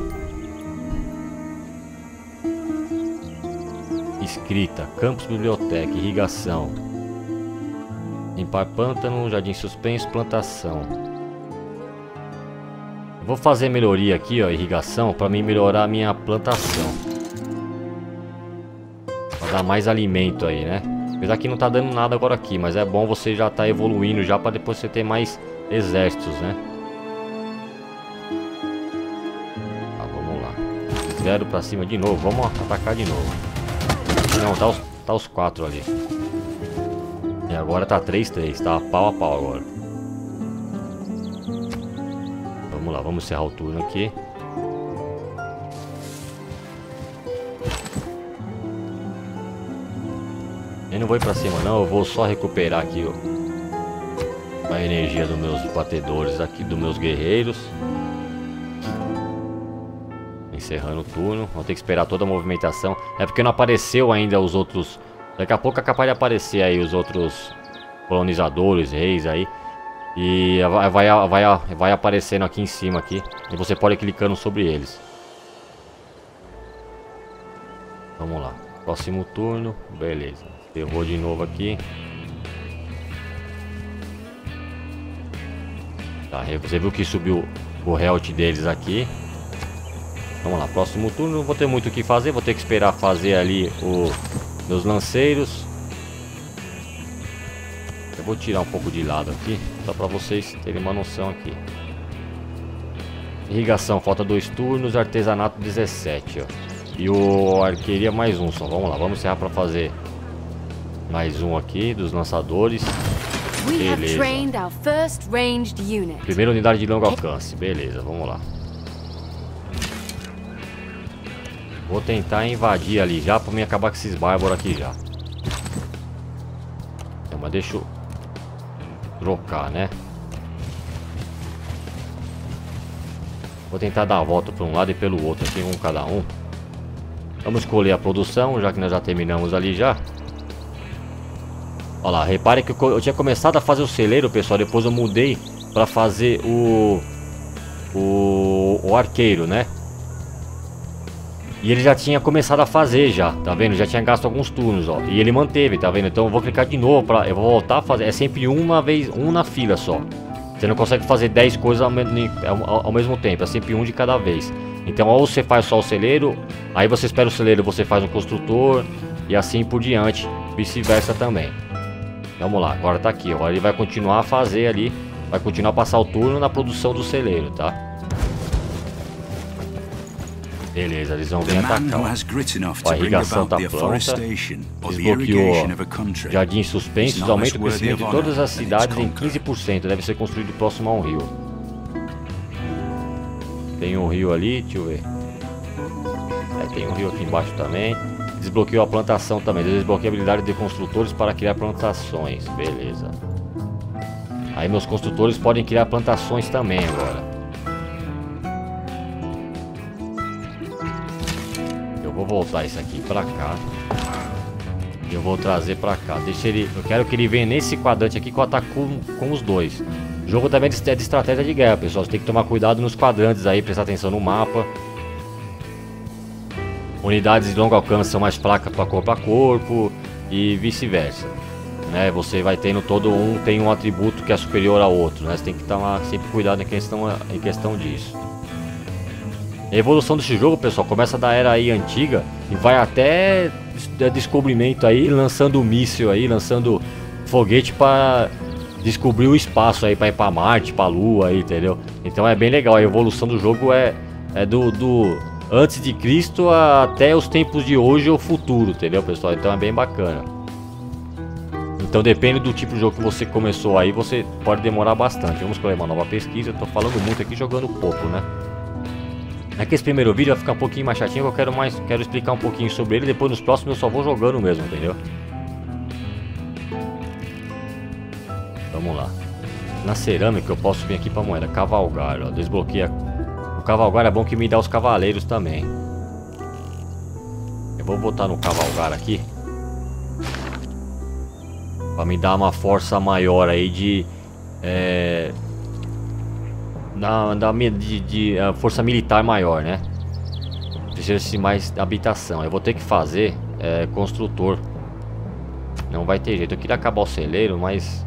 Escrita, campus, biblioteca, irrigação. Limpar pântano, jardim suspenso, plantação. Vou fazer melhoria aqui, ó, irrigação, para mim melhorar a minha plantação. Pra dar mais alimento aí, né? Apesar que não tá dando nada agora aqui, mas é bom você já tá evoluindo já para depois você ter mais exércitos, né? Ah, vamos lá. Zero pra cima de novo. Vamos atacar de novo. Não, tá os, tá os quatro ali. E agora tá 3-3. Tá pau a pau agora. Vamos lá, vamos encerrar o turno aqui. Eu não vou ir pra cima não, eu vou só recuperar aqui ó, a energia dos meus batedores aqui, dos meus guerreiros. Encerrando o turno, vou ter que esperar toda a movimentação. É porque não apareceu ainda os outros... Daqui a pouco é capaz de aparecer aí os outros colonizadores, reis aí. E vai, vai, vai, aparecendo aqui em cima aqui. E você pode ir clicando sobre eles. Vamos lá. Próximo turno. Beleza. Ferrou de novo aqui. Tá, você viu que subiu o health deles aqui. Vamos lá, próximo turno não vou ter muito o que fazer, vou ter que esperar fazer ali o meus lanceiros. Eu vou tirar um pouco de lado aqui, só para vocês terem uma noção aqui. Irrigação, falta dois turnos, artesanato 17, ó. E o arqueria mais um só. Vamos lá, vamos encerrar para fazer mais um aqui dos lançadores. Beleza. Primeira unidade de longo alcance. Beleza, vamos lá. Vou tentar invadir ali já pra mim acabar com esses bárbaros aqui já. Então, mas deixa eu trocar, né? Vou tentar dar a volta para um lado e pelo outro aqui, um cada um. Vamos escolher a produção, já que nós já terminamos ali já. Olha lá, repare que eu, tinha começado a fazer o celeiro, pessoal. Depois eu mudei para fazer o, o, o arqueiro, né? E ele já tinha começado a fazer já, tá vendo? Já tinha gasto alguns turnos, ó. E ele manteve, tá vendo? Então eu vou clicar de novo para eu vou voltar a fazer. É sempre uma vez, um na fila só. Você não consegue fazer 10 coisas ao, ao, ao, mesmo tempo, é sempre um de cada vez. Então ou você faz só o celeiro, aí você espera o celeiro, você faz um construtor e assim por diante, vice-versa também. Vamos lá, agora tá aqui. Agora ele vai continuar a fazer ali. Vai continuar a passar o turno na produção do celeiro, tá? Beleza, eles vão vir atacar. Ó, a irrigação tá pronta. Desbloqueou jardins suspensos. Aumenta o crescimento de todas as cidades em 15%. Deve ser construído próximo a um rio. Tem um rio ali, deixa eu ver. É, tem um rio aqui embaixo também. Desbloqueou a plantação também. Desbloqueia a habilidade de construtores para criar plantações. Beleza. Aí meus construtores podem criar plantações também agora. Voltar isso aqui para cá. E eu vou trazer para cá. Deixa ele. Eu quero que ele venha nesse quadrante aqui que eu ataco com, com os dois. O jogo também é de estratégia de guerra, pessoal. Você tem que tomar cuidado nos quadrantes aí, prestar atenção no mapa. Unidades de longo alcance são mais fracas para corpo a corpo e vice-versa. Né? Você vai tendo todo um tem um atributo que é superior ao outro, né? Você tem que tomar sempre cuidado em questão, em questão disso. A evolução desse jogo, pessoal, começa da era aí antiga e vai até descobrimento aí, lançando míssil aí, lançando foguete para descobrir o espaço aí para ir para Marte, para Lua aí, entendeu? Então é bem legal. A evolução do jogo é, é do, do antes de Cristo até os tempos de hoje ou futuro, entendeu, pessoal? Então é bem bacana. Então depende do tipo de jogo que você começou aí, você pode demorar bastante. Vamos escolher uma nova pesquisa, eu tô falando muito aqui, jogando pouco, né? Aqui esse primeiro vídeo vai ficar um pouquinho mais chatinho, eu quero mais, quero explicar um pouquinho sobre ele, depois nos próximos eu só vou jogando mesmo, entendeu? Vamos lá. Na cerâmica eu posso vir aqui pra moeda, cavalgar, ó, desbloqueia cavalgar é bom que me dá os cavaleiros também. Eu vou botar no cavalgar aqui. Pra me dar uma força maior aí de... É... Da, da, de, de uh, força militar maior, né? Precisa de mais habitação. Eu vou ter que fazer é, construtor. Não vai ter jeito. Eu queria acabar o celeiro, mas...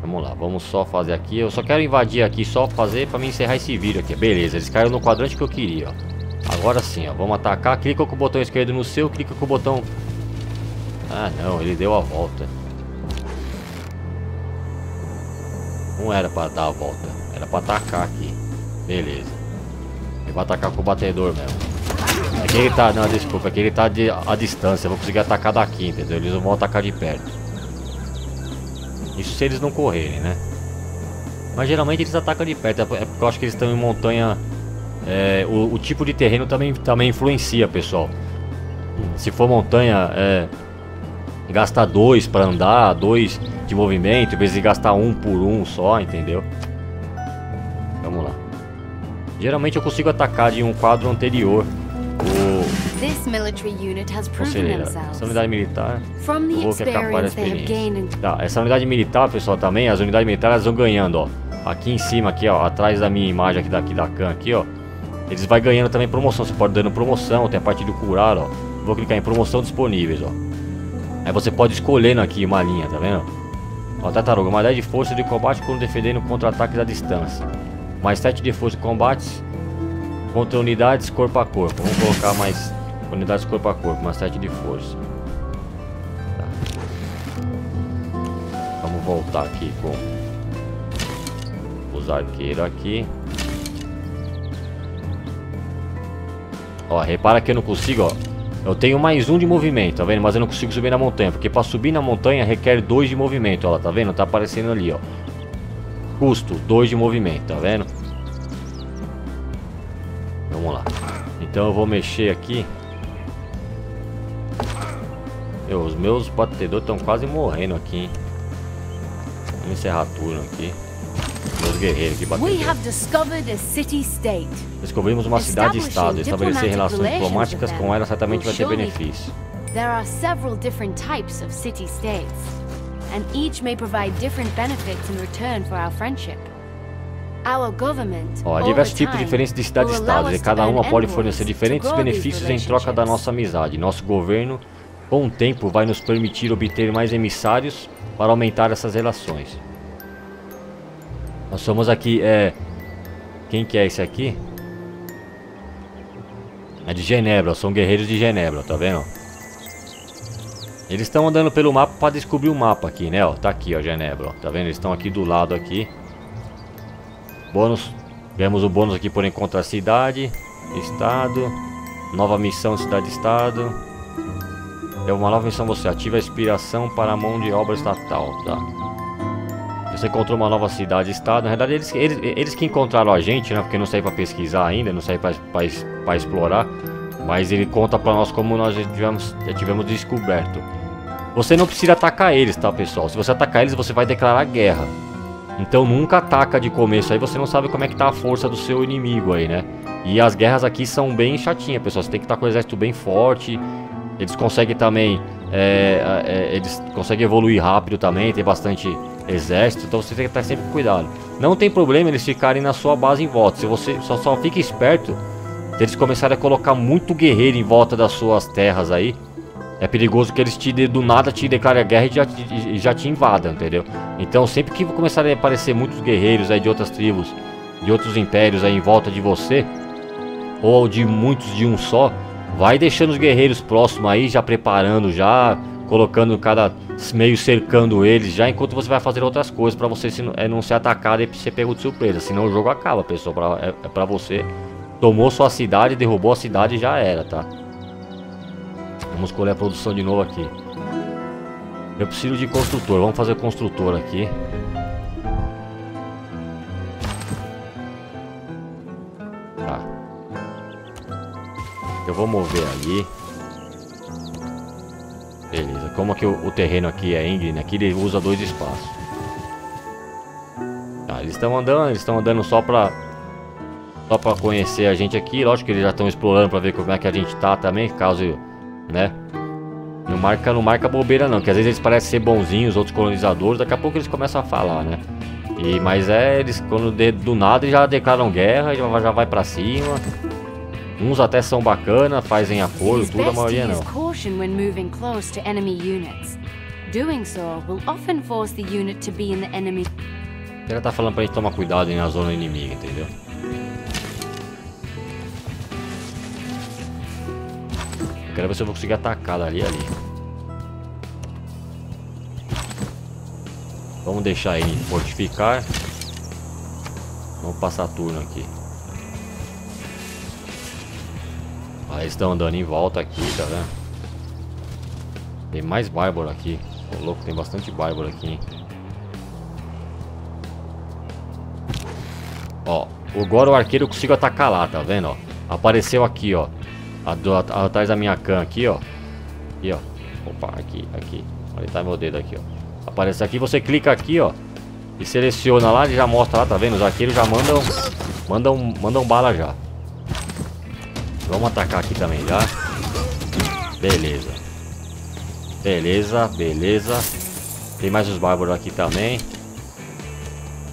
Vamos lá, vamos só fazer aqui. Eu só quero invadir aqui, só fazer pra me encerrar esse vídeo aqui. Beleza, eles caíram no quadrante que eu queria, ó. Agora sim, ó. Vamos atacar. Clica com o botão esquerdo no seu, clica com o botão... Ah, não, ele deu a volta. Não era pra dar a volta. Era pra atacar aqui. Beleza. Ele vai atacar com o batedor mesmo. É que ele tá, não, desculpa, é que ele tá de, a distância, eu vou conseguir atacar daqui, entendeu? Eles não vão atacar de perto. Isso se eles não correrem, né? Mas geralmente eles atacam de perto, é porque eu acho que eles estão em montanha... É, o, o, tipo de terreno também, também influencia, pessoal. Se for montanha, é, gasta dois para andar, dois de movimento, em vez de gastar um por um só, entendeu? Vamos lá. Geralmente eu consigo atacar de um quadro anterior. O conselheiro, essa unidade militar, eu vou acabar a experiência. Tá, essa unidade militar, pessoal, também, as unidades militares vão ganhando, ó. Aqui em cima, aqui, ó, atrás da minha imagem aqui daqui da can, aqui, ó. Eles vai ganhando também promoção, você pode dando promoção, tem a parte do curar, ó. Vou clicar em promoção disponíveis, ó. Aí você pode escolher aqui uma linha, tá vendo? Ó, tartaruga, uma 10 de força de combate quando defendendo contra-ataques à distância. Mais 7 de força de combate contra unidades corpo a corpo. Vamos colocar mais unidades corpo a corpo, mais 7 de força. Tá. Vamos voltar aqui com os arqueiros aqui. Ó, repara que eu não consigo, ó. Eu tenho mais um de movimento, tá vendo? Mas eu não consigo subir na montanha, porque para subir na montanha requer dois de movimento, ó, tá vendo? Tá aparecendo ali, ó. Custo, 2 de movimento, tá vendo? Vamos lá. Então eu vou mexer aqui. Eu, os meus batedores estão quase morrendo aqui, hein? Vamos encerrar turno aqui. Guerreiros aqui batendo. Descobrimos uma cidade-estado. Estabelecer relações diplomáticas com ela certamente vai ter benefício. There are several different types of city-states and each may provide different benefits in return for our friendship. Ó, diversos tipos diferentes de cidades-estados e cada uma pode fornecer diferentes benefícios em troca da nossa amizade. Nosso governo, com o tempo, vai nos permitir obter mais emissários para aumentar essas relações. Nós somos aqui, é... Quem que é esse aqui? É de Genebra, são guerreiros de Genebra, tá vendo? Eles estão andando pelo mapa para descobrir o mapa aqui, né? Ó, tá aqui, ó, Genebra. Ó, tá vendo? Eles estão aqui do lado aqui. Bônus. Ganhamos o bônus aqui por encontrar cidade, estado. Nova missão cidade-estado. É uma nova missão você ativa a inspiração para a mão de obra estatal, tá? Você encontrou uma nova cidade-estado. Na verdade, eles, eles, eles que encontraram a gente, né? Porque não saiu para pesquisar ainda, não saiu para explorar. Mas ele conta para nós como nós já tivemos, já tivemos descoberto. Você não precisa atacar eles, tá, pessoal? Se você atacar eles, você vai declarar guerra. Então nunca ataca de começo, aí você não sabe como é que tá a força do seu inimigo aí, né? E as guerras aqui são bem chatinhas, pessoal. Você tem que estar tá com o exército bem forte. Eles conseguem também... É, é, eles conseguem evoluir rápido também, tem bastante exército, então você tem que estar sempre cuidado. Não tem problema eles ficarem na sua base em volta. Se você só, só fica esperto, eles começarem a colocar muito guerreiro em volta das suas terras aí, é perigoso que eles te do nada te declarem a guerra e já, e já te invadam, entendeu? Então sempre que começarem a aparecer muitos guerreiros aí de outras tribos, de outros impérios aí em volta de você, ou de muitos de um só, vai deixando os guerreiros próximos aí, já preparando, já colocando cada meio cercando eles, já enquanto você vai fazer outras coisas para você se, é, não ser atacado e ser pego de surpresa, senão o jogo acaba, pessoal, pra, é, é para você. Tomou sua cidade, derrubou a cidade e já era, tá? Vamos escolher a produção de novo aqui. Eu preciso de construtor. Vamos fazer construtor aqui. Tá. Eu vou mover ali. Beleza. Como que o, o terreno aqui é íngreme, aqui ele usa dois espaços. Tá, eles estão andando, eles estão andando só pra só pra conhecer a gente aqui. Lógico que eles já estão explorando pra ver como é que a gente tá também, caso né? Não marca, não marca bobeira não, que às vezes eles parecem ser bonzinhos, outros colonizadores, daqui a pouco eles começam a falar, né? E, mas é, eles quando de, do nada já declaram guerra, já, já vai pra cima. Uns até são bacana, fazem acordo, tudo, a maioria não. caution when moving close to enemy units. Doing so will often force the unit to be in the enemy. Ela tá falando pra gente tomar cuidado na zona inimiga, entendeu? Quero ver se eu vou conseguir atacar ali ali. Vamos deixar ele fortificar. Vamos passar turno aqui. Eles estão andando em volta aqui, tá vendo? Tem mais bárbaro aqui. Ô, louco, tem bastante bárbaro aqui, hein? Ó, agora o arqueiro consigo atacar lá, tá vendo, ó? Apareceu aqui, ó. A do, a, atrás da minha can aqui, ó. Aqui, ó. Opa, aqui, aqui. Onde tá meu dedo aqui, ó. Aparece aqui, você clica aqui, ó. E seleciona lá, ele já mostra lá, tá vendo? Os arqueiros já mandam, mandam, mandam bala já. Vamos atacar aqui também já. Beleza. Beleza, beleza. Tem mais os bárbaros aqui também.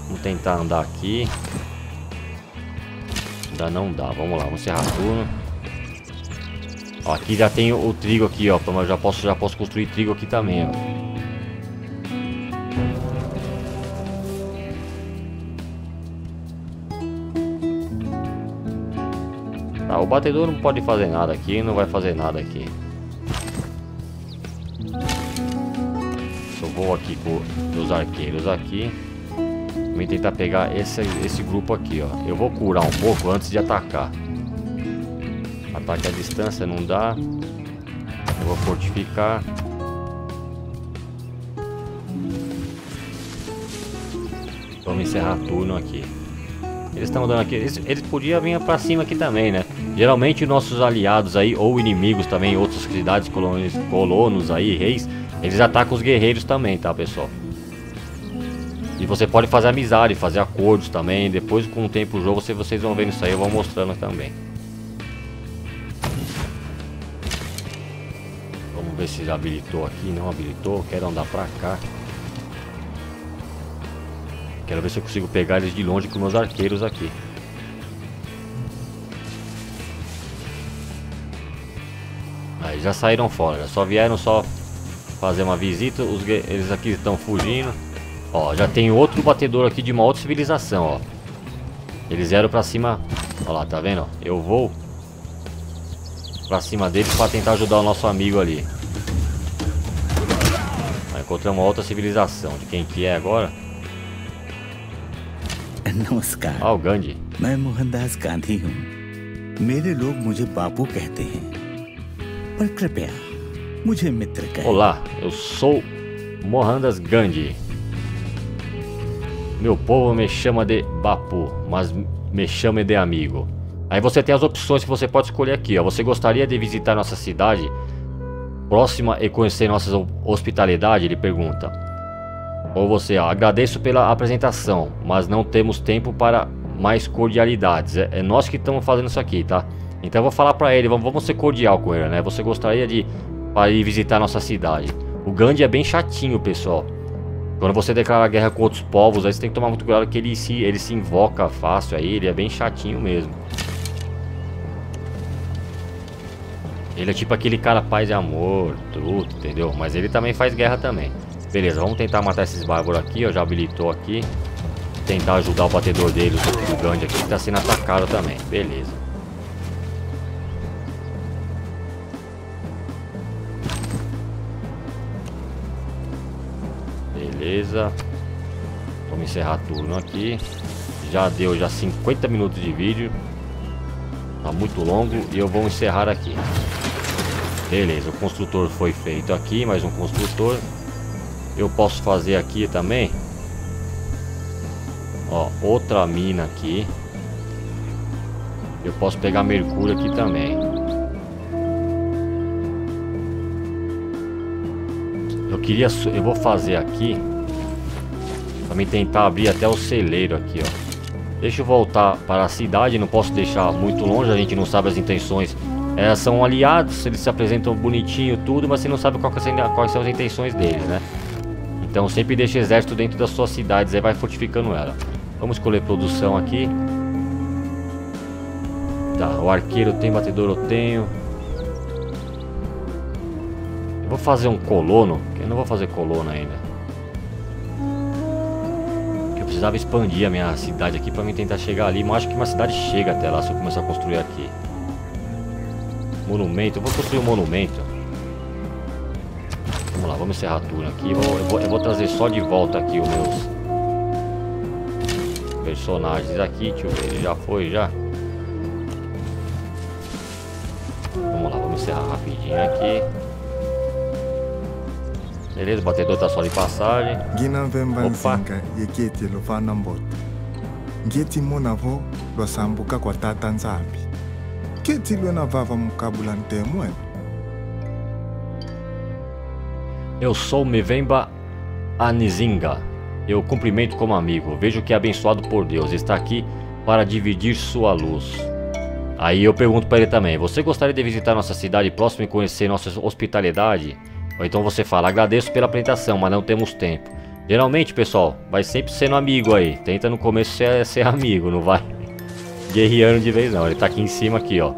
Vamos tentar andar aqui. Ainda não dá. Vamos lá, vamos encerrar turno. Ó, aqui já tem o, trigo aqui, ó. Mas já posso, já posso construir trigo aqui também, ó. Batedor não pode fazer nada aqui, não vai fazer nada aqui. Eu vou aqui com os arqueiros aqui. Vou tentar pegar esse, esse grupo aqui, ó. Eu vou curar um pouco antes de atacar. Ataque à distância não dá. Eu vou fortificar. Vamos encerrar turno aqui. Eles estão dando aqui. Eles, eles podiam vir pra cima aqui também, né? Geralmente nossos aliados aí, ou inimigos também, outras cidades, colonos, colonos aí, reis, eles atacam os guerreiros também, tá, pessoal? E você pode fazer amizade, fazer acordos também. Depois, com o tempo do jogo, você, vocês vão vendo isso aí, eu vou mostrando também. Vamos ver se já habilitou aqui. Não habilitou. Quero andar pra cá. Quero ver se eu consigo pegar eles de longe com meus arqueiros aqui. Aí já saíram fora, só vieram só fazer uma visita. Os, eles aqui estão fugindo. Ó, já tem outro batedor aqui de uma outra civilização, ó. Eles vieram pra cima. Ó lá, tá vendo? Eu vou pra cima deles pra tentar ajudar o nosso amigo ali. Encontramos outra civilização. De quem que é agora? नमस्कार Ah, o Gandhi. मैं मोहनदास गांधी हूँ मेरे लोग मुझे बापू कहते हैं पर कृपया मुझे मित्र कहें Olá, eu sou Mohandas Gandhi. Meu povo me chama de Bapu, mas me chama de amigo. Aí você tem as opções que você pode escolher aqui. Ó. Você gostaria de visitar nossa cidade próxima e conhecer nossa hospitalidade? Ele pergunta. Ou você, ó, agradeço pela apresentação, mas não temos tempo para mais cordialidades. É, é nós que estamos fazendo isso aqui, tá? Então eu vou falar pra ele, vamos, vamos ser cordial com ele, né? Você gostaria de para ir visitar nossa cidade. O Gandhi é bem chatinho, pessoal. Quando você declara guerra com outros povos, aí você tem que tomar muito cuidado que ele se, ele se invoca fácil aí, ele é bem chatinho mesmo. Ele é tipo aquele cara paz e amor, tudo, entendeu? Mas ele também faz guerra também. Beleza, vamos tentar matar esses bárbaros aqui, ó, já habilitou aqui. Tentar ajudar o batedor deles, o Gandhi aqui, que tá sendo atacado também. Beleza. Beleza. Vamos encerrar turno aqui. Já deu já 50 minutos de vídeo. Tá muito longo e eu vou encerrar aqui. Beleza, o construtor foi feito aqui, mais um construtor. Eu posso fazer aqui também. Ó, outra mina aqui. Eu posso pegar mercúrio aqui também. Eu queria, eu vou fazer aqui me tentar abrir até o celeiro aqui, ó. Deixa eu voltar para a cidade, não posso deixar muito longe, a gente não sabe as intenções. É, são aliados, eles se apresentam bonitinho tudo, mas você não sabe qual quais são as intenções deles, né? Então sempre deixa exército dentro das suas cidades, aí vai fortificando ela. Vamos escolher produção aqui. Tá, o arqueiro tem, batedor eu tenho. Eu vou fazer um colono, eu não vou fazer colono ainda. Eu precisava expandir a minha cidade aqui pra mim tentar chegar ali. Mas acho que uma cidade chega até lá se eu começar a construir aqui. Monumento, eu vou construir um monumento. Vamos lá, vamos encerrar tudo aqui. Eu vou, eu vou, trazer só de volta aqui os meus personagens aqui. Deixa eu ver, ele já foi já. Vamos lá, vamos encerrar rapidinho aqui. Beleza, o batedor tá só de passagem. Opa. ngeti monavo lwasambuka kwa tata nzambi keti lwena vava mukabula ntemwe Eu sou Mevemba Anizinga. Eu cumprimento como amigo. Vejo que é abençoado por Deus. Está aqui para dividir sua luz. Aí eu pergunto para ele também: Você gostaria de visitar nossa cidade próxima e conhecer nossa hospitalidade? Ou então você fala: Agradeço pela apresentação, mas não temos tempo. Geralmente, pessoal, vai sempre sendo amigo aí. Tenta no começo ser, ser amigo, não vai guerreando de vez não. Ele tá aqui em cima aqui, ó.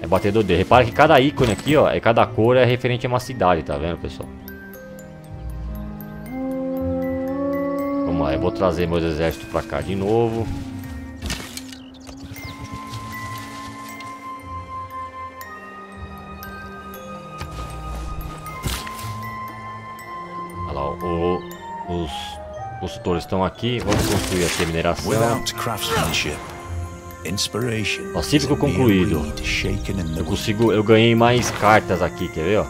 É batedor D. Repara que cada ícone aqui, ó, é cada cor é referente a uma cidade, tá vendo, pessoal? Vamos lá, eu vou trazer meus exércitos pra cá de novo. Olha lá, o- os construtores estão aqui. Vamos construir aqui a mineração. Pacífico concluído. Eu consigo, eu ganhei mais cartas aqui, quer ver, ó?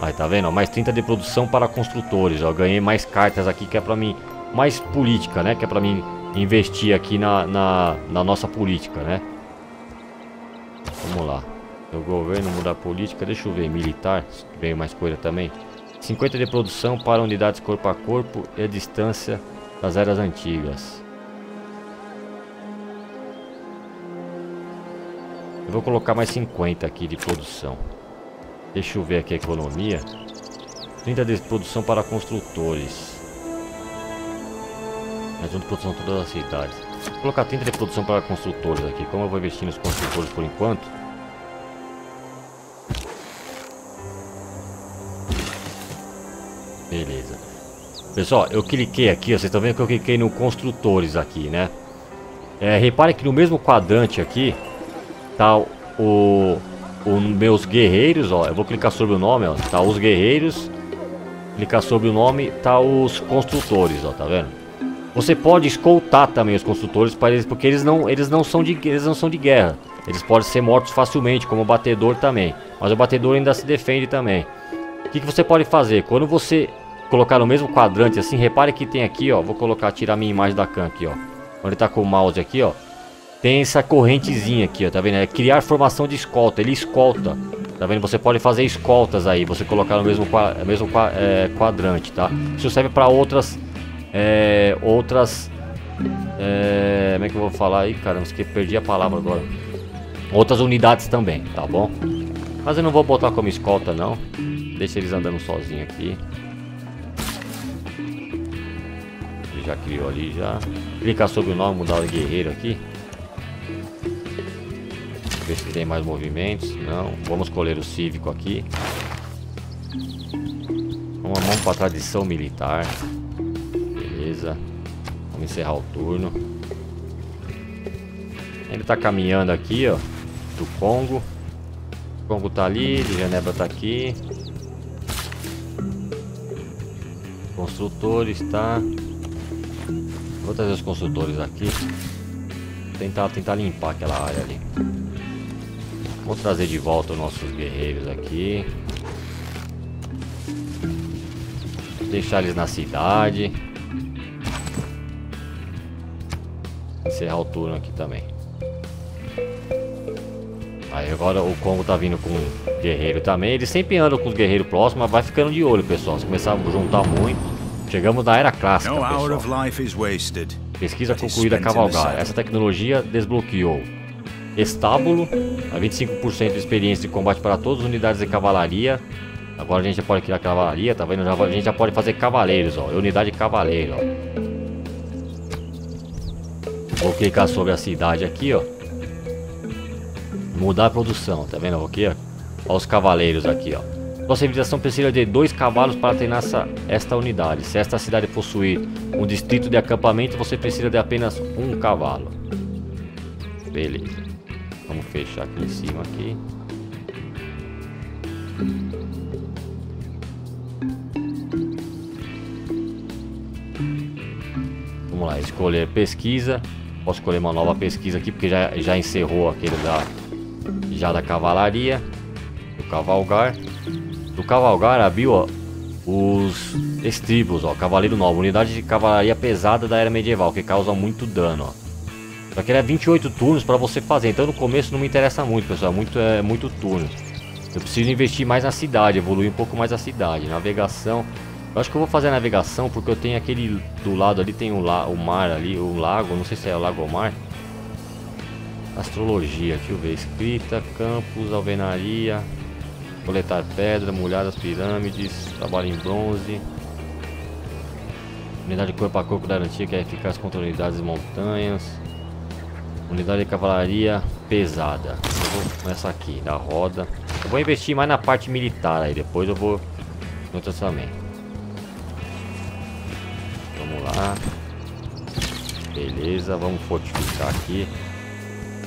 Aí, tá vendo? ó? Mais 30 de produção para construtores, ó. Eu ganhei mais cartas aqui que é pra mim, mais política, né? Que é pra mim investir aqui na, na, na nossa política, né? Vamos lá. O governo mudar política, deixa eu ver, militar, veio mais coisa também. 50 de produção para unidades corpo a corpo e a distância das eras antigas. Eu vou colocar mais 50 aqui de produção. Deixa eu ver aqui a economia. 30 de produção para construtores. Um de produção em todas as cidades. Vou colocar 30 de produção para construtores aqui. Como eu vou investir nos construtores por enquanto. Beleza. Pessoal, eu cliquei aqui, ó, vocês estão vendo que eu cliquei no construtores aqui, né? É, repare que no mesmo quadrante aqui tá o, os meus guerreiros, ó. Eu vou clicar sobre o nome, ó. Tá os guerreiros. Clicar sobre o nome, tá os construtores, ó, tá vendo? Você pode escoltar também os construtores para eles, porque eles não, eles não são de, eles não são de guerra. Eles podem ser mortos facilmente, como o batedor também. Mas o batedor ainda se defende também. O que, que você pode fazer? Quando você colocar no mesmo quadrante assim, repare que tem aqui, ó. Vou colocar, tirar minha imagem da can aqui, ó. Ele tá com o mouse aqui, ó. Tem essa correntezinha aqui, ó, tá vendo? É criar formação de escolta, ele escolta. Tá vendo? Você pode fazer escoltas aí, você colocar no mesmo, mesmo é, quadrante, tá? Isso serve para outras, é, outras, é, como é que eu vou falar aí, cara? que perdi a palavra agora. Outras unidades também, tá bom? Mas eu não vou botar como escolta não. Deixa eles andando sozinho aqui. Ele já criou ali já. Clicar sobre o nome, mudar o guerreiro aqui. Ver se tem mais movimentos. Não. Vamos escolher o cívico aqui. Vamos, vamos para tradição militar. Beleza. Vamos encerrar o turno. Ele tá caminhando aqui, ó. Do Congo. O Congo tá ali, de Genebra tá aqui. Construtores, tá? Vou trazer os construtores aqui. Tentar, tentar limpar aquela área ali. Vou trazer de volta os nossos guerreiros aqui. Deixar eles na cidade. Encerrar o turno aqui também. Aí agora o Congo tá vindo com um guerreiro também. Eles sempre andam com os guerreiros próximos, mas vai ficando de olho, pessoal. Se começar a juntar muito. Chegamos na era clássica, pessoal. Pesquisa concluída cavalgar. Essa tecnologia desbloqueou estábulo, a 25% de experiência de combate para todas as unidades de cavalaria. Agora a gente já pode criar cavalaria, tá vendo? Já- A gente já pode fazer cavaleiros, ó. Unidade de cavaleiro, ó. Vou clicar sobre a cidade aqui, ó. Mudar a produção, tá vendo aqui, ó? Olha os cavaleiros aqui, ó. Sua civilização precisa de dois cavalos para treinar essa, esta unidade. Se esta cidade possuir um distrito de acampamento, você precisa de apenas um cavalo. Beleza. Vamos fechar aqui em cima aqui. Vamos lá, escolher pesquisa. Posso escolher uma nova pesquisa aqui, porque já, já encerrou aquele da, já da cavalaria. Do cavalgar. Do cavalgar abriu ó, os estribos, ó, cavaleiro novo, unidade de cavalaria pesada da era medieval, que causa muito dano, ó. Só que ele é 28 turnos para você fazer, então no começo não me interessa muito, pessoal, é muito, é muito turno. Eu preciso investir mais na cidade, evoluir um pouco mais a cidade, navegação. Eu acho que eu vou fazer a navegação porque eu tenho aquele do lado ali, tem o, la, o mar ali, o lago, não sei se é o lago ou mar. Astrologia, deixa eu ver, escrita, campos, alvenaria, Coletar pedra, molhar as pirâmides, trabalho em bronze. Unidade de corpo a corpo garantia que é eficaz contra unidades de montanhas. Unidade de cavalaria pesada. Eu vou começar aqui, da roda. Eu vou investir mais na parte militar aí, depois eu vou no também. Vamos lá. Beleza, vamos fortificar aqui.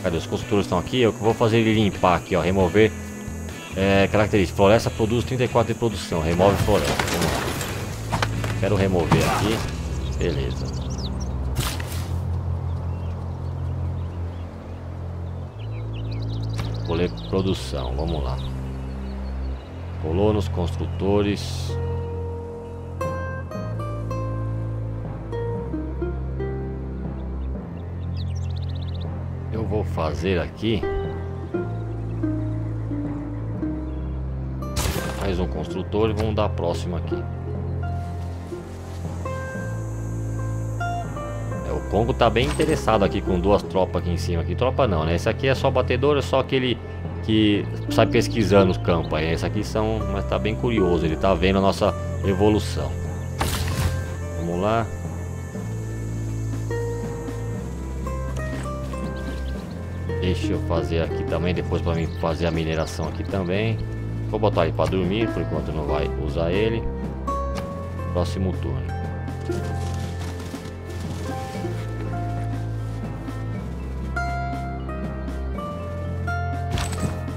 Cadê os construtores estão aqui? Eu vou fazer ele limpar aqui, ó, remover é, característica, floresta produz 34 de produção, remove floresta. Quero remover aqui. Beleza. Vou ler produção, vamos lá. Colonos, construtores. Vou fazer aqui mais um construtor e vamos dar a próxima aqui. É, o Congo tá bem interessado aqui com duas tropas aqui em cima. Aqui tropa não, né? Esse aqui é só batedor, é só aquele que sai pesquisando os campos. Aí esse aqui são, mas tá bem curioso. Ele tá vendo a nossa evolução. Vamos lá. Deixa eu fazer aqui também, depois para mim fazer a mineração aqui também. Vou botar aí para dormir, por enquanto não vai usar ele. Próximo turno.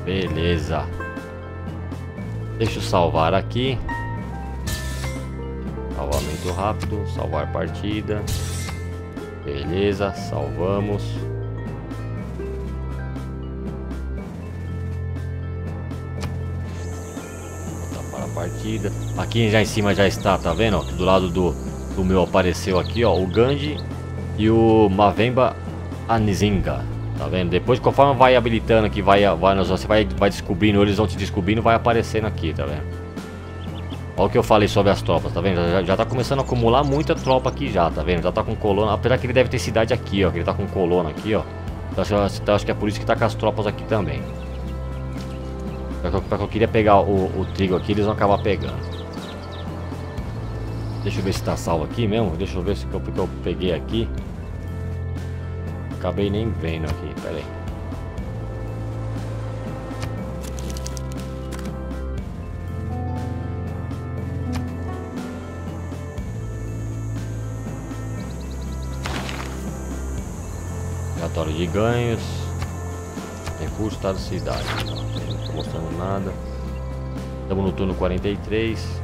Beleza. Deixa eu salvar aqui. Salvamento rápido, salvar partida. Beleza, salvamos. Partida. Aqui já em cima já está, tá vendo? Ó, do lado do, do meu apareceu aqui, ó, o Gandhi e o Mavemba Anizinga. Tá vendo? Depois, conforme vai habilitando aqui, vai, vai, você vai, vai descobrindo, eles vão te descobrindo, vai aparecendo aqui, tá vendo? Olha o que eu falei sobre as tropas, tá vendo? Já, já tá começando a acumular muita tropa aqui já, tá vendo? Já tá com coluna, apesar que ele deve ter cidade aqui, ó, que ele tá com coluna aqui, ó. Então, acho, acho que é por isso que tá com as tropas aqui também. Pra que eu queria pegar o, o trigo aqui, eles vão acabar pegando. Deixa eu ver se tá salvo aqui mesmo. Deixa eu ver se eu, porque eu peguei aqui. Acabei nem vendo aqui, pera aí. Relatório de ganhos. Recurso estado cidade. Não estou mostrando nada. Estamos no turno 43.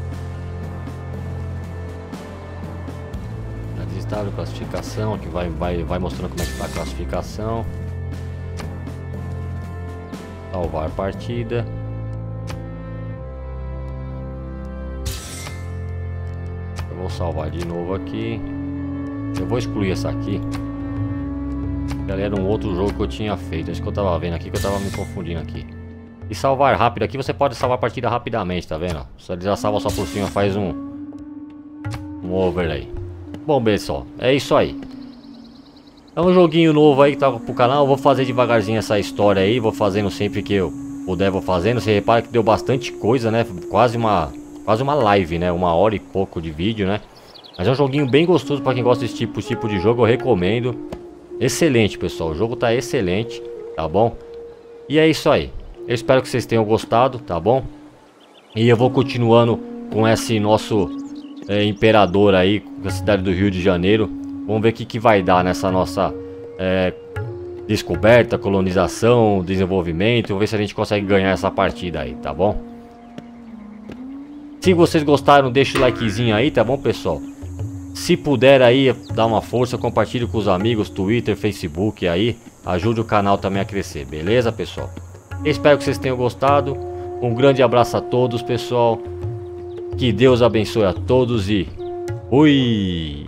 Estável, classificação, aqui vai, vai, vai mostrando como é que está a classificação. Salvar partida. Eu vou salvar de novo aqui. Eu vou excluir essa aqui. Ali era um outro jogo que eu tinha feito. Acho que eu tava vendo aqui, que eu tava me confundindo aqui. E salvar rápido aqui, você pode salvar a partida rapidamente, tá vendo? Só ele já salva só por cima, faz um... Um overlay. Bom, pessoal, é isso aí. É um joguinho novo aí que tá pro canal. Vou fazer devagarzinho essa história aí. Vou fazendo sempre que eu puder, vou fazendo. Você repara que deu bastante coisa, né? Quase uma, quase uma live, né? Uma hora e pouco de vídeo, né? Mas é um joguinho bem gostoso pra quem gosta desse tipo, tipo de jogo. Eu recomendo. Excelente, pessoal. O jogo tá excelente, tá bom? E é isso aí. Eu espero que vocês tenham gostado, tá bom? E eu vou continuando com esse nosso é, imperador aí, da cidade do Rio de Janeiro. Vamos ver o que, que vai dar nessa nossa é, descoberta, colonização, desenvolvimento. Vamos ver se a gente consegue ganhar essa partida aí, tá bom? Se vocês gostaram, deixa o likezinho aí, tá bom, pessoal? Se puder aí, dar uma força, compartilhe com os amigos, Twitter, Facebook aí. Ajude o canal também a crescer, beleza, pessoal? Espero que vocês tenham gostado. Um grande abraço a todos, pessoal. Que Deus abençoe a todos e fui!